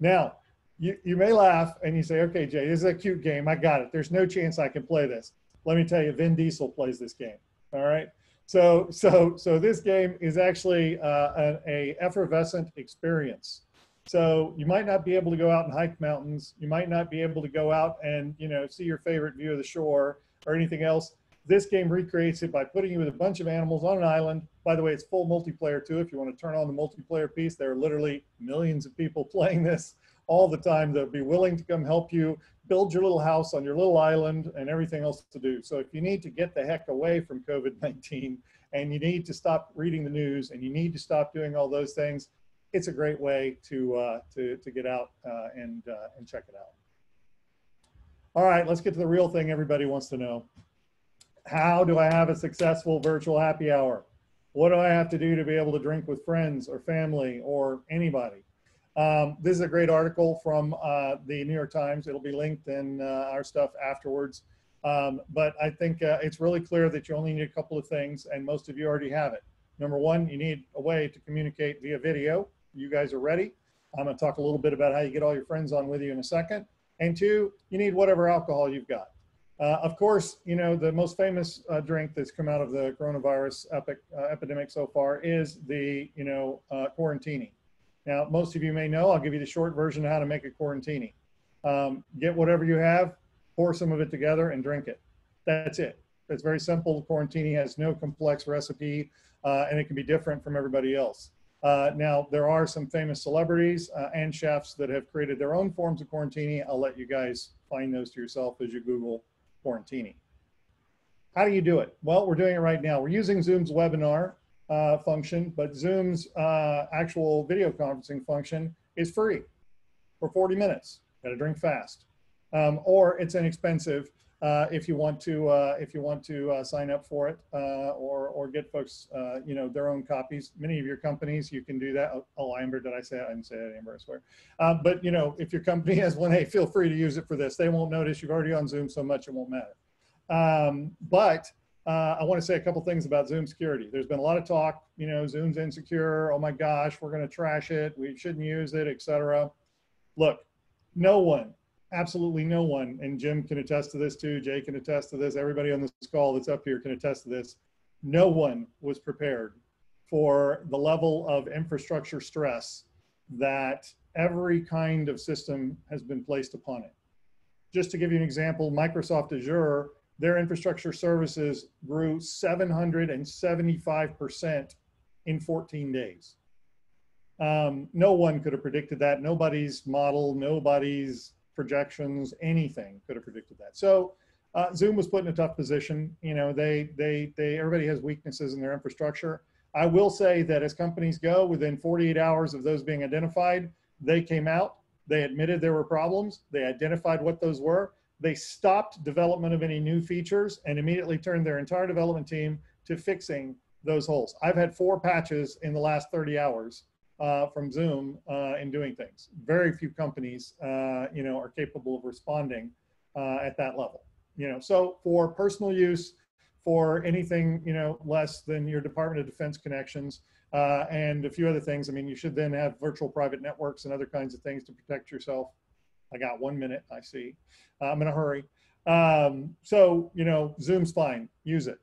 Now, you, you may laugh and you say, okay, Jay, this is a cute game. I got it. There's no chance I can play this. Let me tell you, Vin Diesel plays this game. All right. So, so, so this game is actually uh, an a effervescent experience. So you might not be able to go out and hike mountains. You might not be able to go out and you know see your favorite view of the shore or anything else. This game recreates it by putting you with a bunch of animals on an island. By the way, it's full multiplayer too. If you want to turn on the multiplayer piece, there are literally millions of people playing this all the time that'll be willing to come help you build your little house on your little island and everything else to do. So if you need to get the heck away from COVID-19 and you need to stop reading the news and you need to stop doing all those things, it's a great way to, uh, to, to get out uh, and, uh, and check it out. All right, let's get to the real thing everybody wants to know. How do I have a successful virtual happy hour? What do I have to do to be able to drink with friends or family or anybody? Um, this is a great article from uh, the New York Times. It'll be linked in uh, our stuff afterwards. Um, but I think uh, it's really clear that you only need a couple of things, and most of you already have it. Number one, you need a way to communicate via video you guys are ready. I'm going to talk a little bit about how you get all your friends on with you in a second. And two, you need whatever alcohol you've got. Uh, of course, you know, the most famous uh, drink that's come out of the coronavirus epic, uh, epidemic so far is the, you know, uh, Quarantini. Now, most of you may know, I'll give you the short version of how to make a Quarantini. Um, get whatever you have, pour some of it together and drink it. That's it. It's very simple. The Quarantini has no complex recipe uh, and it can be different from everybody else. Uh, now, there are some famous celebrities uh, and chefs that have created their own forms of Quarantini. I'll let you guys find those to yourself as you Google Quarantini. How do you do it? Well, we're doing it right now. We're using Zoom's webinar uh, function, but Zoom's uh, actual video conferencing function is free for 40 minutes. Got to drink fast. Um, or it's inexpensive uh, if you want to uh, if you want to uh, sign up for it uh, or or get folks uh, you know their own copies. Many of your companies you can do that. Oh, Amber, did I say I didn't say that, Amber? I swear. Uh, but you know if your company has one, hey, feel free to use it for this. They won't notice you've already on Zoom so much it won't matter. Um, but I want to say a couple things about Zoom security. There's been a lot of talk. You know, Zoom's insecure. Oh my gosh, we're going to trash it. We shouldn't use it, etc. Look, no one absolutely no one, and Jim can attest to this too, Jay can attest to this, everybody on this call that's up here can attest to this. No one was prepared for the level of infrastructure stress that every kind of system has been placed upon it. Just to give you an example, Microsoft Azure, their infrastructure services grew 775% in 14 days. Um, no one could have predicted that. Nobody's model, nobody's projections, anything could have predicted that. So uh, Zoom was put in a tough position. You know, they, they, they, everybody has weaknesses in their infrastructure. I will say that as companies go, within 48 hours of those being identified, they came out, they admitted there were problems, they identified what those were, they stopped development of any new features and immediately turned their entire development team to fixing those holes. I've had four patches in the last 30 hours uh, from Zoom uh, in doing things. Very few companies, uh, you know, are capable of responding uh, at that level. You know, so for personal use, for anything you know less than your Department of Defense connections uh, and a few other things. I mean, you should then have virtual private networks and other kinds of things to protect yourself. I got one minute. I see. Uh, I'm in a hurry. Um, so you know, Zoom's fine. Use it.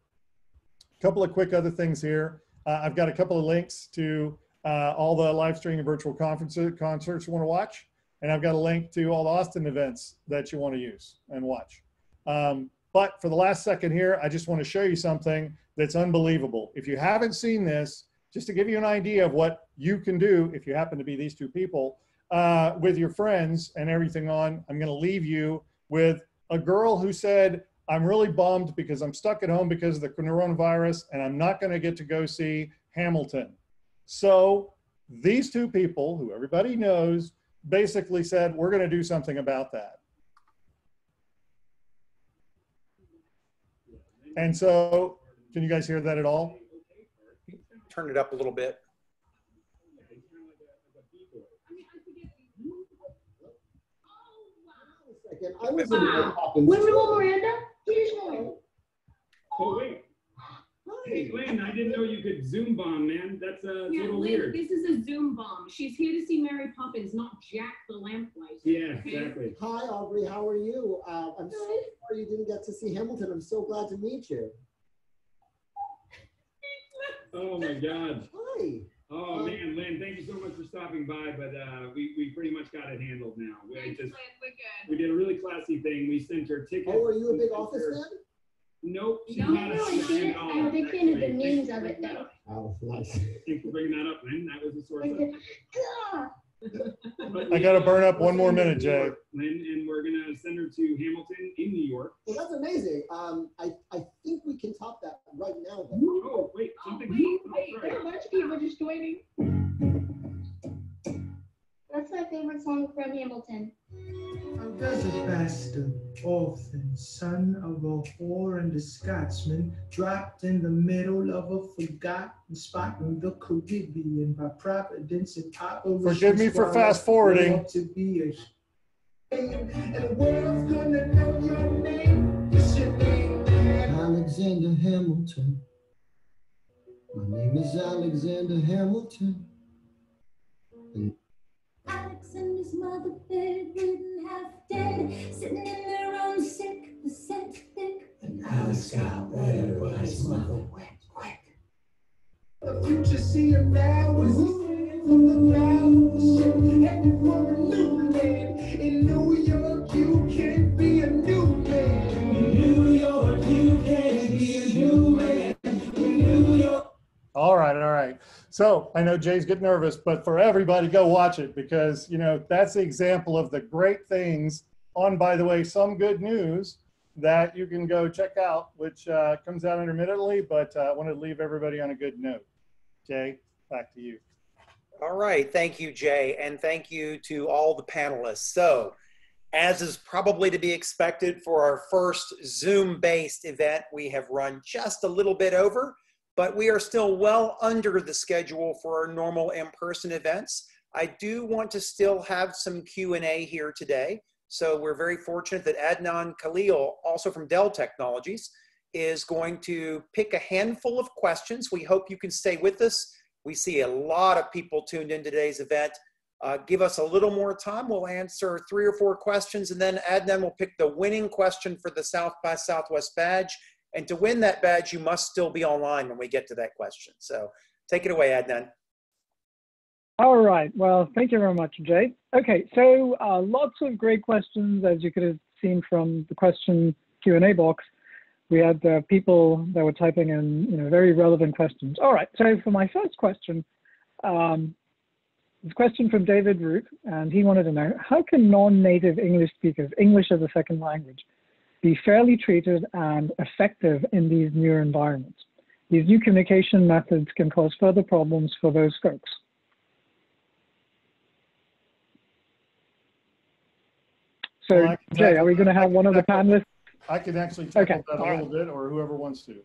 A couple of quick other things here. I've got a couple of links to uh, all the live streaming virtual conferences, concerts you want to watch. And I've got a link to all the Austin events that you want to use and watch. Um, but for the last second here, I just want to show you something that's unbelievable. If you haven't seen this, just to give you an idea of what you can do if you happen to be these two people uh, with your friends and everything on, I'm going to leave you with a girl who said, I'm really bummed because I'm stuck at home because of the coronavirus and I'm not going to get to go see Hamilton. So these two people, who everybody knows, basically said, We're going to do something about that. And so, can you guys hear that at all? Turn it up a little bit. Second. I was in Wow. Hopkins. When we want Miranda, he just won. Oh, wait. Hey, Hi. Glenn, I didn't know you could Zoom bomb, man. That's uh, a Yeah, little Liz, weird. this is a Zoom bomb. She's here to see Mary Poppins, not Jack the Lamplighter. Yeah, okay? exactly. Hi, Aubrey. How are you? Uh, I'm so sorry you didn't get to see Hamilton. I'm so glad to meet you. Oh, my God. Hi. Oh, Um, man, Lin, thank you so much for stopping by, but uh, we, we pretty much got it handled now. We, Thanks, just, Lin, we're good. we did a really classy thing. We sent her tickets. Oh, are you a big Office her- fan? Nope. she's No, not no, a I fan did. at all, I'm a big fan of the actually. memes Thanks of it, bringing that though. up. Oh, nice. Thanks for bringing that up, Lin. That was a source of. But I we, gotta burn up one more minute, to Jay. York, Lin, and we're gonna send her to Hamilton in New York. Well, that's amazing. Um, I, I think we can top that right now, though. Oh, wait, Oh, something. wait, oh, wait, right. there are a bunch of people just joining. that's my favorite song from Hamilton? How does a bastard, orphan, son of a whore and a Scotsman, dropped in the middle of a forgotten spot in the Caribbean by Providence and Papa. Forgive me for fast forwarding. To be a and the world's gonna know your name. What's your name, man? Alexander Hamilton. My name is Alexander Hamilton. And his mother bedridden, half dead, sitting in their own sick, the scent thick. And Alex got better while his mother went quick. The future see him now as he's from the bow of the ship, headed for a new land. In New York, So I know Jay's getting nervous, but for everybody, go watch it because you know that's the example of the great things. On by the way, some good news that you can go check out, which uh, comes out intermittently, but uh, I wanted to leave everybody on a good note. Jay, back to you. All right. Thank you, Jay. And thank you to all the panelists. So, as is probably to be expected for our first Zoom based event, we have run just a little bit over, but we are still well under the schedule for our normal in person events. I do want to still have some Q&A here today. So we're very fortunate that Adnan Khalil, also from Dell Technologies, is going to pick a handful of questions. We hope you can stay with us. We see a lot of people tuned in today's event. Uh, give us a little more time. We'll answer three or four questions, and then Adnan will pick the winning question for the South by Southwest badge. And to win that badge, you must still be online when we get to that question. So take it away, Adnan. All right. Well, thank you very much, Jay. Okay, so uh, lots of great questions, as you could have seen from the question Q&A box. We had uh, people that were typing in, you know, very relevant questions. All right. So for my first question, um, this question from David Root, and he wanted to know, how can non-native English speakers, English as a second language, be fairly treated and effective in these new environments? These new communication methods can cause further problems for those folks. So, Well, Jay, are we going to have one of the panelists? I can actually tackle Okay, that a little bit, or whoever wants to.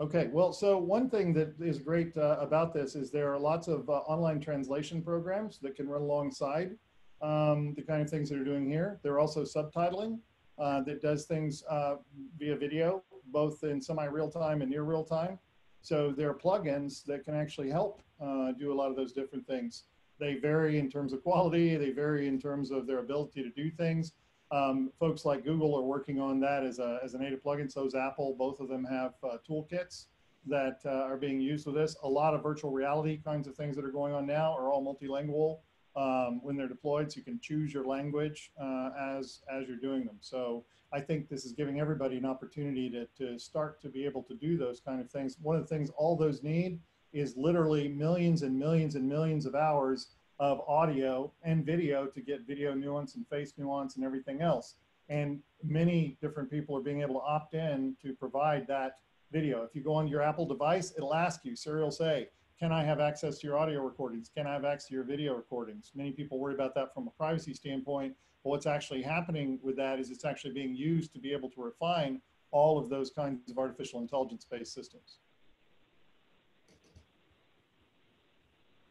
Okay, well, so one thing that is great uh, about this is there are lots of uh, online translation programs that can run alongside um, the kind of things that are doing here. There are also subtitling uh, that does things uh, via video, both in semi-real time and near real time. So there are plugins that can actually help uh, do a lot of those different things. They vary in terms of quality, they vary in terms of their ability to do things. Um, folks like Google are working on that as a, as a native plugin. So is Apple. Both of them have uh, toolkits that uh, are being used with this. A lot of virtual reality kinds of things that are going on now are all multilingual um, when they're deployed. So you can choose your language uh, as, as you're doing them. So I think this is giving everybody an opportunity to, to start to be able to do those kind of things. One of the things all those need is literally millions and millions and millions of hours of audio and video to get video nuance and face nuance and everything else. And many different people are being able to opt in to provide that video. If you go on your Apple device, it'll ask you, Siri will say, can I have access to your audio recordings? Can I have access to your video recordings? Many people worry about that from a privacy standpoint. But what's actually happening with that is it's actually being used to be able to refine all of those kinds of artificial intelligence-based systems.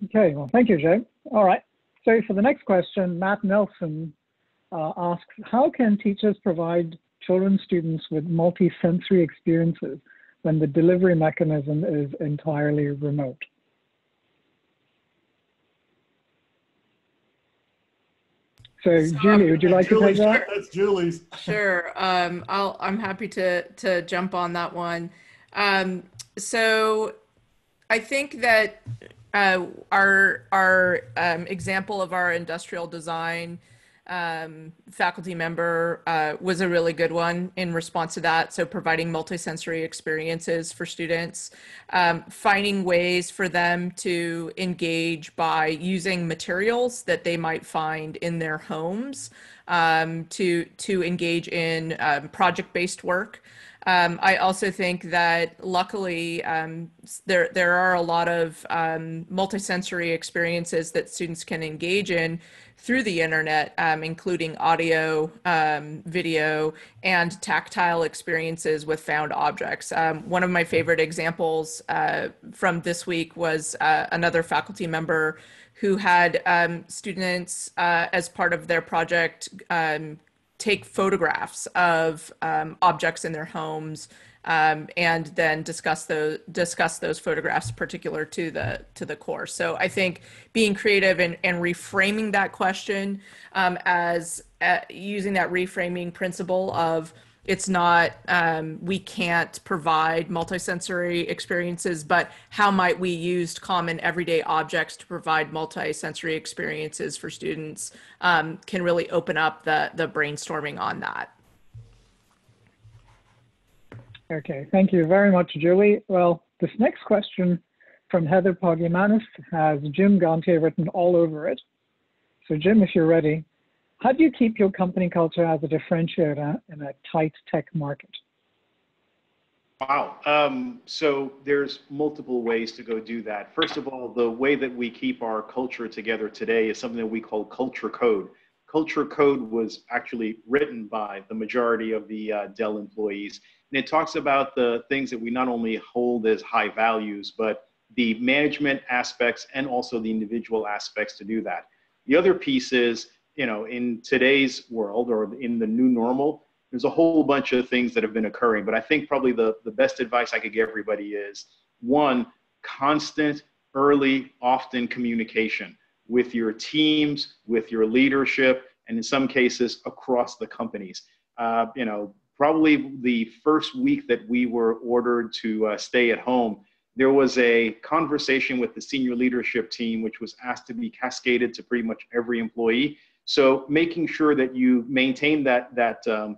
Okay, well, thank you, Jay. All right. So for the next question, Matt Nelson uh, asks, how can teachers provide children students with multi-sensory experiences when the delivery mechanism is entirely remote? So Julie, would you like to take that? that's Julie's. Sure. Um, I'll, I'm happy to, to jump on that one. Um, so I think that uh, our, our um, example of our industrial design um, faculty member uh, was a really good one in response to that. So providing multisensory experiences for students, um, finding ways for them to engage by using materials that they might find in their homes um, to to engage in um, project-based work. Um, I also think that luckily um, there there are a lot of um, multisensory experiences that students can engage in through the internet, um, including audio, um, video, and tactile experiences with found objects. Um, one of my favorite examples uh, from this week was uh, another faculty member who had um, students uh, as part of their project um, take photographs of um, objects in their homes um, and then discuss those discuss those photographs particular to the to the course. So I think being creative and, and reframing that question um, as uh, using that reframing principle of it's not um, we can't provide multisensory experiences but how might we use common everyday objects to provide multisensory experiences for students um, can really open up the the brainstorming on that Okay, thank you very much, Julie. Well, this next question from Heather Pogimanis has Jim Ganthier written all over it. So Jim, if you're ready, how do you keep your company culture as a differentiator in a tight tech market? Wow. Um, so there's multiple ways to go do that. First of all, the way that we keep our culture together today is something that we call culture code. Culture code was actually written by the majority of the uh, Dell employees. And it talks about the things that we not only hold as high values, but the management aspects and also the individual aspects to do that. The other piece is, you know, in today's world or in the new normal, there's a whole bunch of things that have been occurring. But I think probably the, the best advice I could give everybody is one, constant, early, often communication with your teams, with your leadership, and in some cases across the companies. Uh, you know, probably the first week that we were ordered to uh, stay at home, there was a conversation with the senior leadership team, which was asked to be cascaded to pretty much every employee. So making sure that you maintain that, that, um,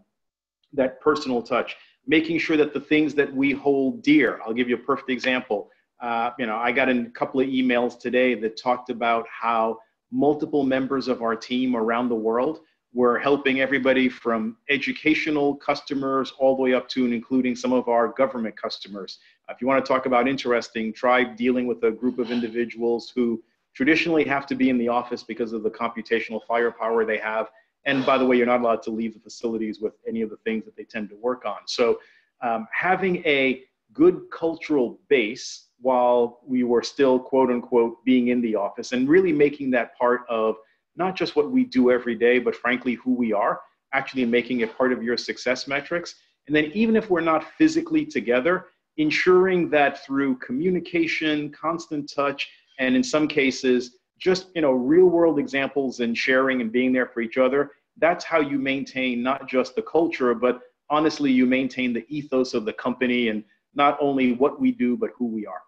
that personal touch, making sure that the things that we hold dear, I'll give you a perfect example. Uh, you know, I got a couple of emails today that talked about how multiple members of our team around the world were helping everybody from educational customers all the way up to and including some of our government customers. If you want to talk about interesting, try dealing with a group of individuals who traditionally have to be in the office because of the computational firepower they have. And by the way, you're not allowed to leave the facilities with any of the things that they tend to work on. So um, having a good cultural base while we were still quote unquote being in the office and really making that part of not just what we do every day, but frankly, who we are, actually making it part of your success metrics. And then even if we're not physically together, ensuring that through communication, constant touch, and in some cases, just you know, real world examples and sharing and being there for each other, that's how you maintain not just the culture, but honestly, you maintain the ethos of the company and not only what we do, but who we are.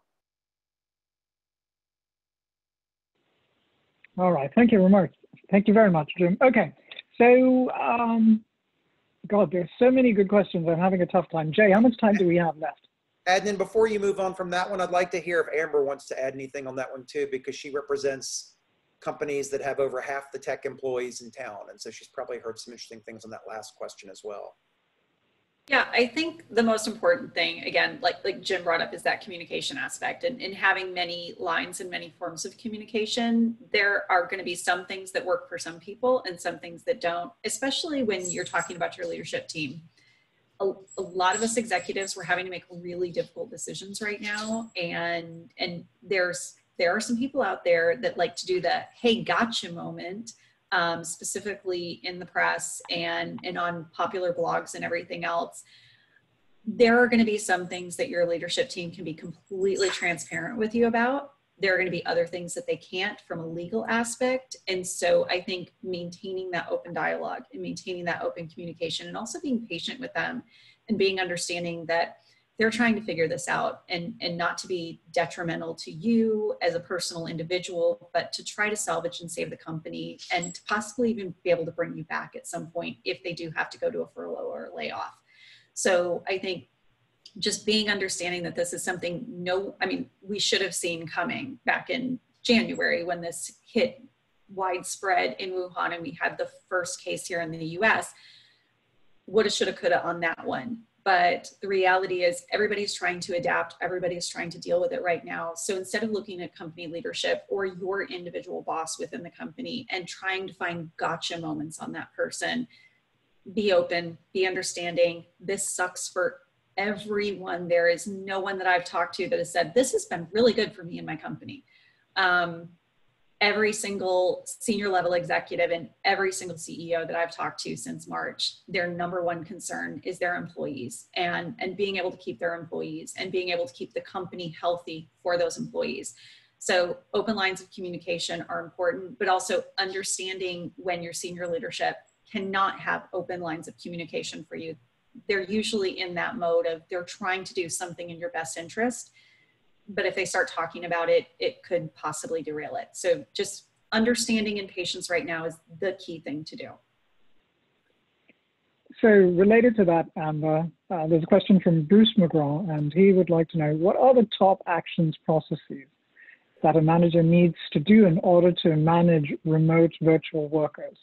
All right, thank you very much. Thank you very much, Jim. Okay, so um, God, there's so many good questions. I'm having a tough time. Jay, how much time do we have left? Adnan, before you move on from that one, I'd like to hear if Amber wants to add anything on that one too, because she represents companies that have over half the tech employees in town. And so she's probably heard some interesting things on that last question as well. Yeah, I think the most important thing, again, like like Jim brought up, is that communication aspect and, and having many lines and many forms of communication. There are going to be some things that work for some people and some things that don't, especially when you're talking about your leadership team. A, a lot of us executives we're having to make really difficult decisions right now, and and there's there are some people out there that like to do the hey gotcha moment um, specifically in the press and, and on popular blogs and everything else, there are going to be some things that your leadership team can be completely transparent with you about. There are going to be other things that they can't from a legal aspect. And so I think maintaining that open dialogue and maintaining that open communication and also being patient with them and being understanding that they're trying to figure this out and, and not to be detrimental to you as a personal individual, but to try to salvage and save the company and to possibly even be able to bring you back at some point if they do have to go to a furlough or a layoff. So I think just being understanding that this is something no, I mean, we should have seen coming back in January when this hit widespread in Wuhan and we had the first case here in the US. Woulda, shoulda, coulda on that one but the reality is everybody's trying to adapt everybody's trying to deal with it right now. So instead of looking at company leadership or your individual boss within the company and trying to find gotcha moments on that person be open be understanding. This sucks for everyone. There is no one that i've talked to that has said this has been really good for me and my company. Um, every single senior level executive and every single CEO that I've talked to since March, their number one concern is their employees and, and being able to keep their employees and being able to keep the company healthy for those employees. So open lines of communication are important, but also understanding when your senior leadership cannot have open lines of communication for you. They're usually in that mode of they're trying to do something in your best interest but if they start talking about it, it could possibly derail it. So just understanding and patience right now is the key thing to do. So related to that, Amber, uh, there's a question from Bruce McGraw, and he would like to know what are the top actions processes that a manager needs to do in order to manage remote virtual workers?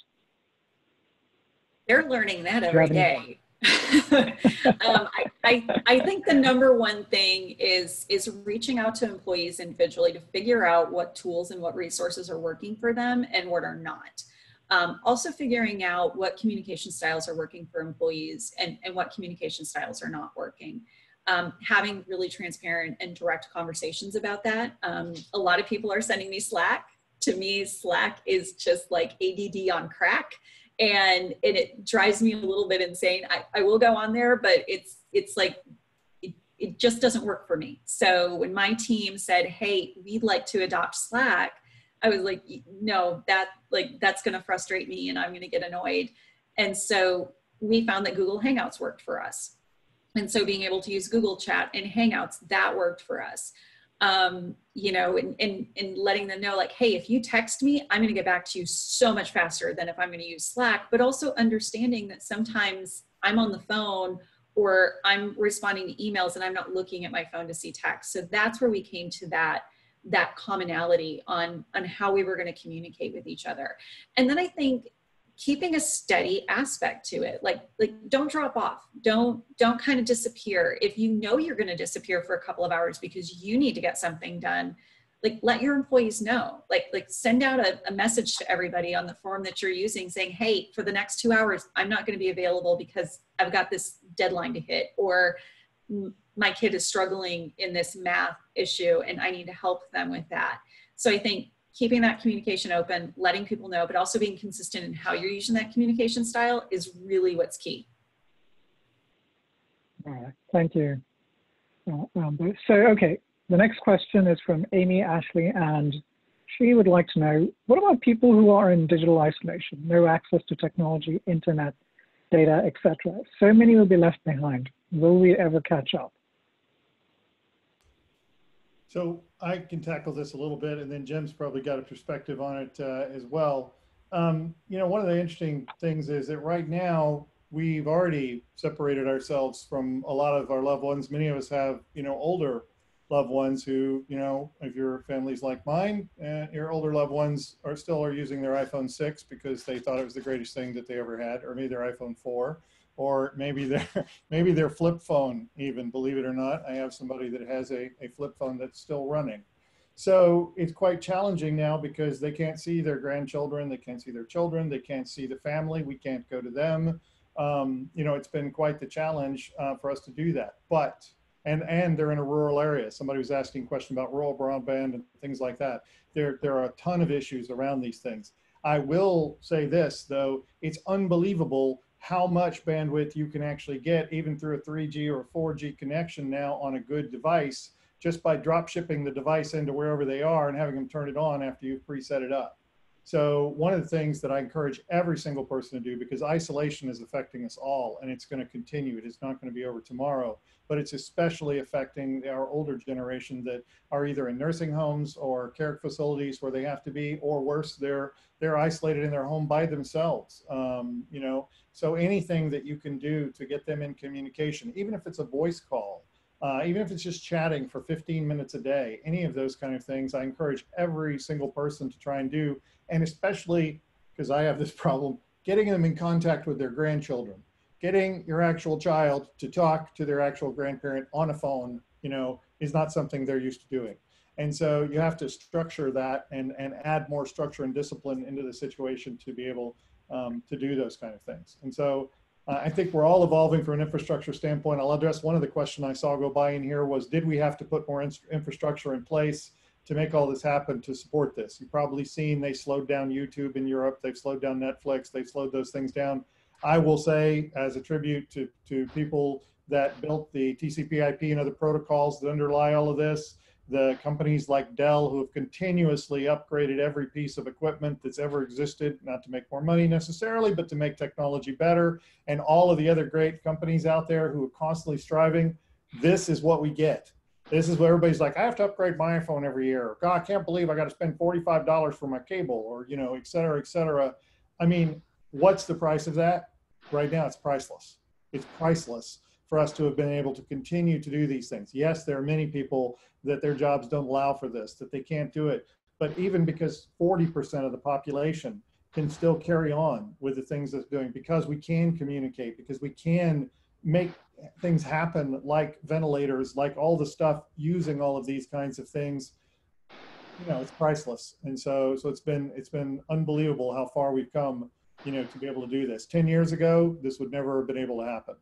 They're learning that every day. um, I, I, I think the number one thing is is reaching out to employees individually to figure out what tools and what resources are working for them and what are not. Um, also figuring out what communication styles are working for employees and, and what communication styles are not working. Um, having really transparent and direct conversations about that. Um, a lot of people are sending me Slack. To me, Slack is just like ADD on crack and, and it drives me a little bit insane. I, I will go on there, but it's it's like it, it just doesn't work for me. So when my team said, "Hey, we'd like to adopt Slack," I was like, "No, that like that's going to frustrate me, and I'm going to get annoyed." And so we found that Google Hangouts worked for us, and so being able to use Google Chat and Hangouts that worked for us. Um, you know, and, and, and letting them know like, hey, if you text me, I'm going to get back to you so much faster than if I'm going to use Slack, but also understanding that sometimes I'm on the phone or I'm responding to emails and I'm not looking at my phone to see text. So that's where we came to that that commonality on on how we were going to communicate with each other. And then I think keeping a steady aspect to it. Like like don't drop off. Don't don't kind of disappear. If you know you're going to disappear for a couple of hours because you need to get something done like let your employees know. Like like send out a, a message to everybody on the form that you're using saying hey for the next two hours i'm not going to be available because i've got this deadline to hit or my kid is struggling in this math issue and i need to help them with that. So i think keeping that communication open, letting people know, but also being consistent in how you're using that communication style is really what's key. All right, thank you. Uh, um, so, okay, the next question is from Amy Ashley, and she would like to know, what about people who are in digital isolation, no access to technology, internet, data, etc.? So many will be left behind. Will we ever catch up? So I can tackle this a little bit, and then Jim's probably got a perspective on it uh, as well. Um, you know, one of the interesting things is that right now we've already separated ourselves from a lot of our loved ones. Many of us have, you know, older loved ones who, you know, if your family's like mine, uh, your older loved ones are still are using their iPhone 6 because they thought it was the greatest thing that they ever had, or maybe their iPhone 4 or maybe their maybe their flip phone even believe it or not. I have somebody that has a, a flip phone that's still running. So it's quite challenging now because they can't see their grandchildren they can't see their children they can't see the family we can't go to them. Um, you know it's been quite the challenge uh, for us to do that. But and and they're in a rural area. Somebody was asking a question about rural broadband and things like that. There there are a ton of issues around these things. I will say this though it's unbelievable how much bandwidth you can actually get even through a 3G or 4G connection now on a good device just by drop shipping the device into wherever they are and having them turn it on after you've preset it up. So one of the things that I encourage every single person to do, because isolation is affecting us all and it's going to continue. It is not going to be over tomorrow, but it's especially affecting our older generation that are either in nursing homes or care facilities where they have to be, or worse, they're they're isolated in their home by themselves. Um, you know, so anything that you can do to get them in communication, even if it's a voice call, uh, even if it's just chatting for 15 minutes a day, any of those kind of things, I encourage every single person to try and do. And especially because I have this problem, getting them in contact with their grandchildren, getting your actual child to talk to their actual grandparent on a phone, you know, is not something they're used to doing. And so you have to structure that and, and add more structure and discipline into the situation to be able um, to do those kind of things. And so uh, I think we're all evolving from an infrastructure standpoint. I'll address one of the questions I saw go by in here was, did we have to put more in infrastructure in place to make all this happen to support this? You've probably seen they slowed down YouTube in Europe. They've slowed down Netflix. They've slowed those things down. I will say as a tribute to, to people that built the TCP IP and other protocols that underlie all of this, the companies like Dell who have continuously upgraded every piece of equipment that's ever existed, not to make more money necessarily, but to make technology better, and all of the other great companies out there who are constantly striving, this is what we get. This is what everybody's like, I have to upgrade my iPhone every year. God, I can't believe I got to spend $45 for my cable or, you know, et cetera, et cetera. I mean, what's the price of that? Right now, it's priceless. It's priceless for us to have been able to continue to do these things. Yes, there are many people that their jobs don't allow for this, that they can't do it. But even because 40% of the population can still carry on with the things that's doing, because we can communicate, because we can make things happen like ventilators, like all the stuff using all of these kinds of things, you know, it's priceless. And so, so it's been, it's been unbelievable how far we've come, you know, to be able to do this. 10 years ago, this would never have been able to happen.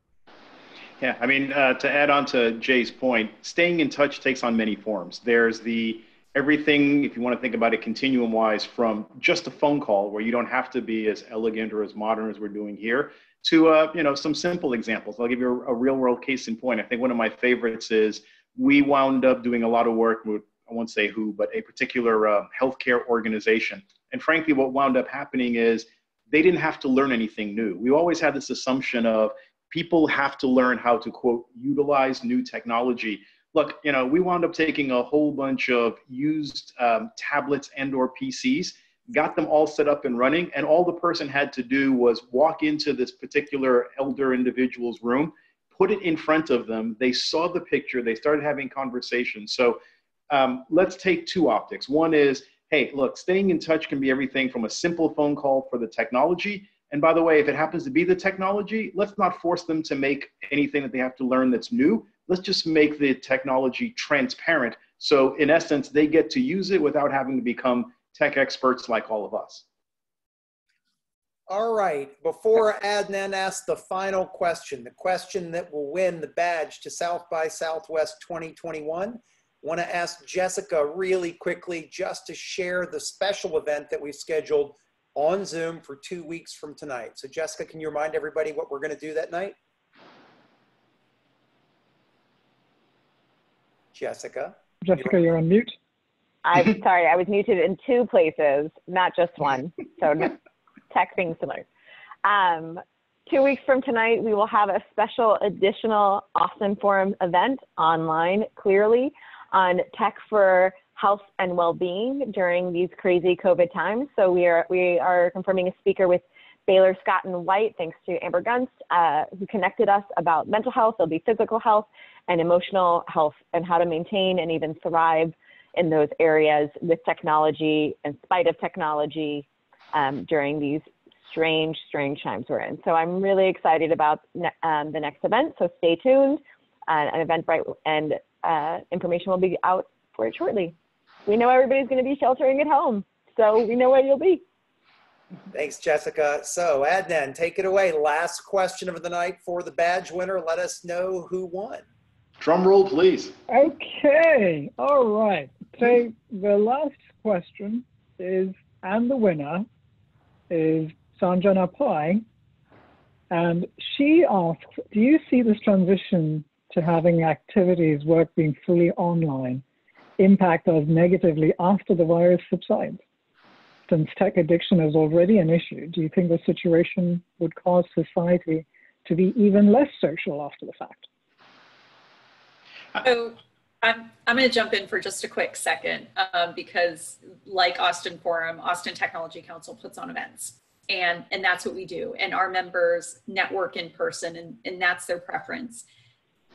Yeah, I mean, uh, to add on to Jay's point, staying in touch takes on many forms. There's the everything, if you want to think about it continuum wise, from just a phone call where you don't have to be as elegant or as modern as we're doing here, to uh, you know some simple examples. I'll give you a, a, real world case in point. I think one of my favorites is we wound up doing a lot of work with I won't say who, but a particular uh, healthcare organization. And frankly, what wound up happening is they didn't have to learn anything new. We always had this assumption of people have to learn how to quote utilize new technology look, you know, we wound up taking a whole bunch of used um, tablets and or PCs, got them all set up and running, and all the person had to do was walk into this particular elder individual's room, put it in front of them. They saw the picture. They started having conversations. So um, let's take two optics. One is, hey, look, staying in touch can be everything from a simple phone call for the technology. And by the way, if it happens to be the technology, let's not force them to make anything that they have to learn that's new. Let's just make the technology transparent. So, in essence, they get to use it without having to become tech experts like all of us. All right, before Adnan asks the final question, the question that will win the badge to South by Southwest 2021, want to ask Jessica really quickly just to share the special event that we've scheduled on Zoom for two weeks from tonight. So Jessica, can you remind everybody what we're going to do that night? Jessica? Jessica, you're on mute. I'm sorry, I was muted in two places, not just one. So tech being similar. Um, two weeks from tonight, we will have a special additional Austin Forum event online, clearly, on tech for health and well-being during these crazy COVID times. So we are we are confirming a speaker with Baylor Scott and White, thanks to Amber Gunst, uh, who connected us about mental health. There'll be physical health and emotional health and how to maintain and even thrive in those areas with technology, in spite of technology, um, during these strange, strange times we're in. So I'm really excited about ne- um, the next event. So stay tuned. Uh, an Eventbrite and uh, information will be out for it shortly. We know everybody's going to be sheltering at home, so we know where you'll be. Thanks, Jessica. So Adnan, take it away. Last question of the night for the badge winner. Let us know who won. Drum roll, please. Okay, all right. So the last question is, and the winner is Sanjana Pai. And she asks, do you see this transition to having activities, work being fully online, impact us negatively after the virus subsides? Since tech addiction is already an issue, do you think the situation would cause society to be even less social after the fact? So I'm, I'm going to jump in for just a quick second um, because, like Austin Forum, Austin Technology Council puts on events. And, and that's what we do. And our members network in person, and, and that's their preference.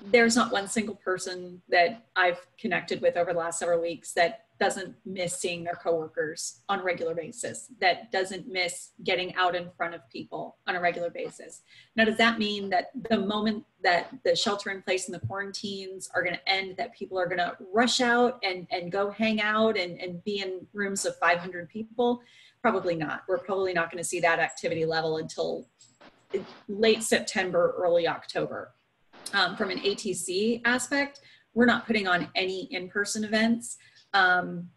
There's not one single person that I've connected with over the last several weeks that doesn't miss seeing their coworkers on a regular basis, that doesn't miss getting out in front of people on a regular basis. Now, does that mean that the moment that the shelter in place and the quarantines are going to end, that people are going to rush out and, and go hang out and, and be in rooms of 500 people? Probably not. We're probably not going to see that activity level until late September, early October. Um, from an ATC aspect, we're not putting on any in-person events um,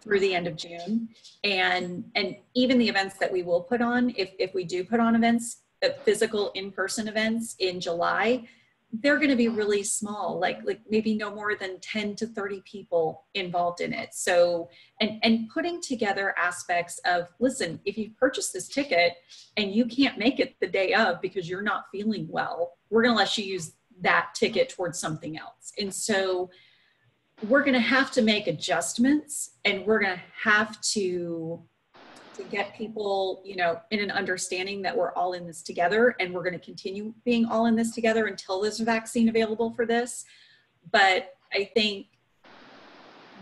through the end of June. And, and even the events that we will put on, if, if we do put on events, physical in-person events in July, they're going to be really small, like like maybe no more than 10 to 30 people involved in it. So and and putting together aspects of listen, if you purchase this ticket and you can't make it the day of because you're not feeling well, we're going to let you use that ticket towards something else. And so we're going to have to make adjustments and we're going to have to to get people you know in an understanding that we're all in this together and we're going to continue being all in this together until there's a vaccine available for this. But i think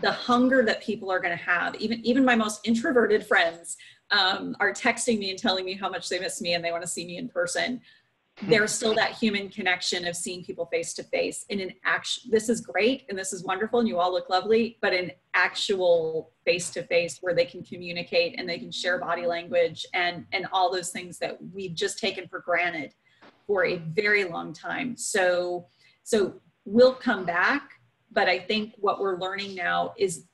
the hunger that people are going to have even even my most introverted friends um, are texting me and telling me how much they miss me and they want to see me in person Hmm. there's still that human connection of seeing people face to face in an action this is great and this is wonderful and you all look lovely but an actual face to face where they can communicate and they can share body language and and all those things that we've just taken for granted for a very long time. So so we'll come back but i think what we're learning now is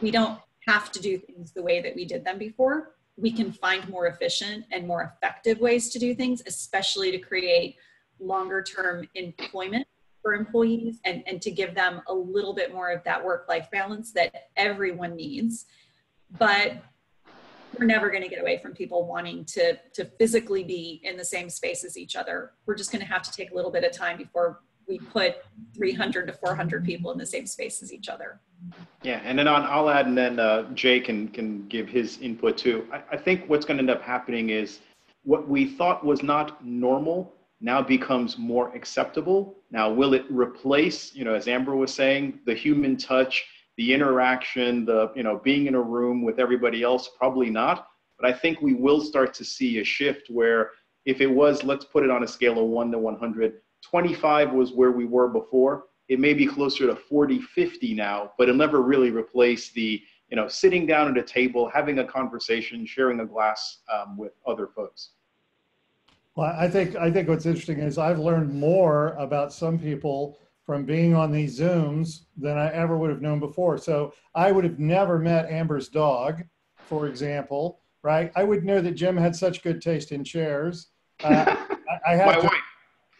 we don't have to do things the way that we did them before we can find more efficient and more effective ways to do things, especially to create longer term employment for employees and, and to give them a little bit more of that work life balance that everyone needs. But we're never going to get away from people wanting to, to physically be in the same space as each other. We're just going to have to take a little bit of time before we put 300 to 400 people in the same space as each other. Yeah, and then on, I'll add, and then uh, Jay can can give his input too. I, I think what's going to end up happening is what we thought was not normal now becomes more acceptable. Now, will it replace, you know, as Amber was saying, the human touch, the interaction, the you know, being in a room with everybody else? Probably not. But I think we will start to see a shift where if it was, let's put it on a scale of one to 100, 25 was where we were before. It may be closer to 40, 50 now, but it'll never really replace the, you know, sitting down at a table, having a conversation, sharing a glass um, with other folks. Well, I think, I think what's interesting is I've learned more about some people from being on these Zooms than I ever would have known before. So I would have never met Amber's dog, for example, right? I would know that Jim had such good taste in chairs. Uh, I, I have My to- wife.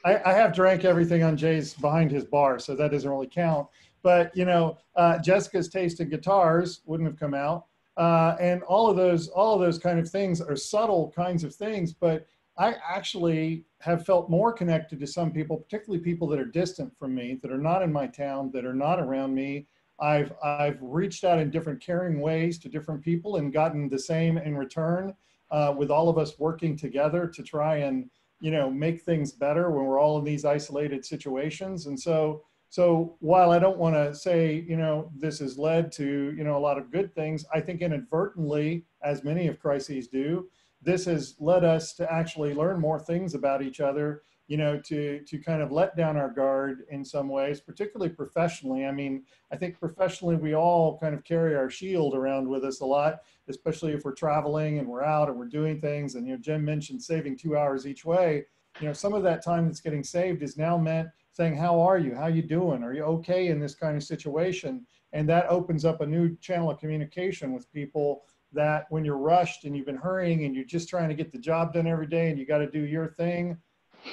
I, I have drank everything on Jay's behind his bar, so that doesn't really count. But you know, uh, Jessica's taste in guitars wouldn't have come out, uh, and all of those, all of those kind of things are subtle kinds of things. But I actually have felt more connected to some people, particularly people that are distant from me, that are not in my town, that are not around me. I've I've reached out in different caring ways to different people and gotten the same in return. Uh, with all of us working together to try and you know make things better when we're all in these isolated situations. And so so while i don't want to say you know this has led to you know a lot of good things i think inadvertently as many of crises do this has led us to actually learn more things about each other you know to to kind of let down our guard in some ways particularly professionally i mean i think professionally we all kind of carry our shield around with us a lot especially if we're traveling and we're out and we're doing things. And you know, Jim mentioned saving two hours each way. You know, some of that time that's getting saved is now meant saying, "How are you? How you doing? Are you okay in this kind of situation?" And that opens up a new channel of communication with people. That when you're rushed and you've been hurrying and you're just trying to get the job done every day and you got to do your thing,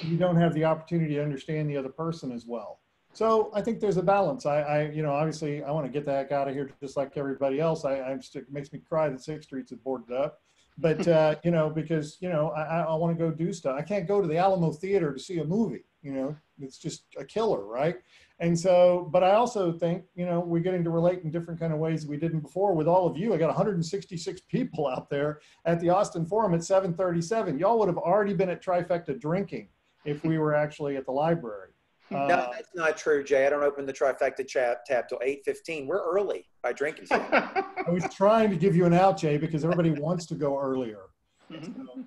you don't have the opportunity to understand the other person as well. So I think there's a balance. I, I you know, obviously I want to get the heck out of here just like everybody else. I, I'm just, it makes me cry that Sixth Street's is boarded up. But, uh, you know, because, you know, I, I want to go do stuff. I can't go to the Alamo Theater to see a movie, you know, it's just a killer, right? And so, but I also think, you know, we're getting to relate in different kind of ways we didn't before with all of you. I got 166 people out there at the Austin Forum at 737. Y'all would have already been at Trifecta drinking if we were actually at the library. No, Uh, that's not true, Jay. I don't open the trifecta chat tab till eight fifteen. We're early by drinking. I was trying to give you an out, Jay, because everybody wants to go earlier. So,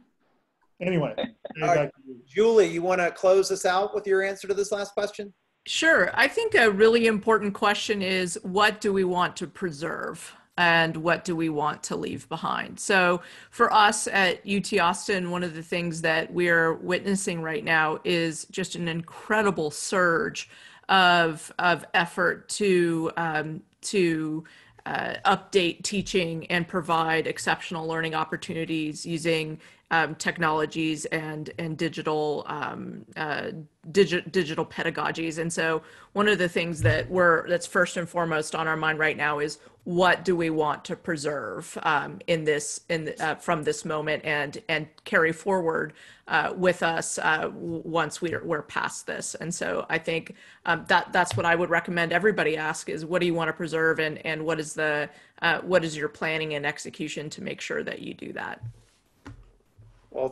Anyway, Jay, All right. you. Julie, you want to close us out with your answer to this last question? Sure. I think a really important question is what do we want to preserve and what do we want to leave behind? So, for us at UT Austin, one of the things that we're witnessing right now is just an incredible surge of, of effort to, um, to uh, update teaching and provide exceptional learning opportunities using um, technologies and and digital um, uh, digi- digital pedagogies. And so one of the things that we're that's first and foremost on our mind right now is what do we want to preserve um, in this in uh, from this moment and and carry forward uh, with us uh, once we're we're past this. And so I think um, that that's what I would recommend everybody ask is what do you want to preserve and and what is the uh, what is your planning and execution to make sure that you do that. Well,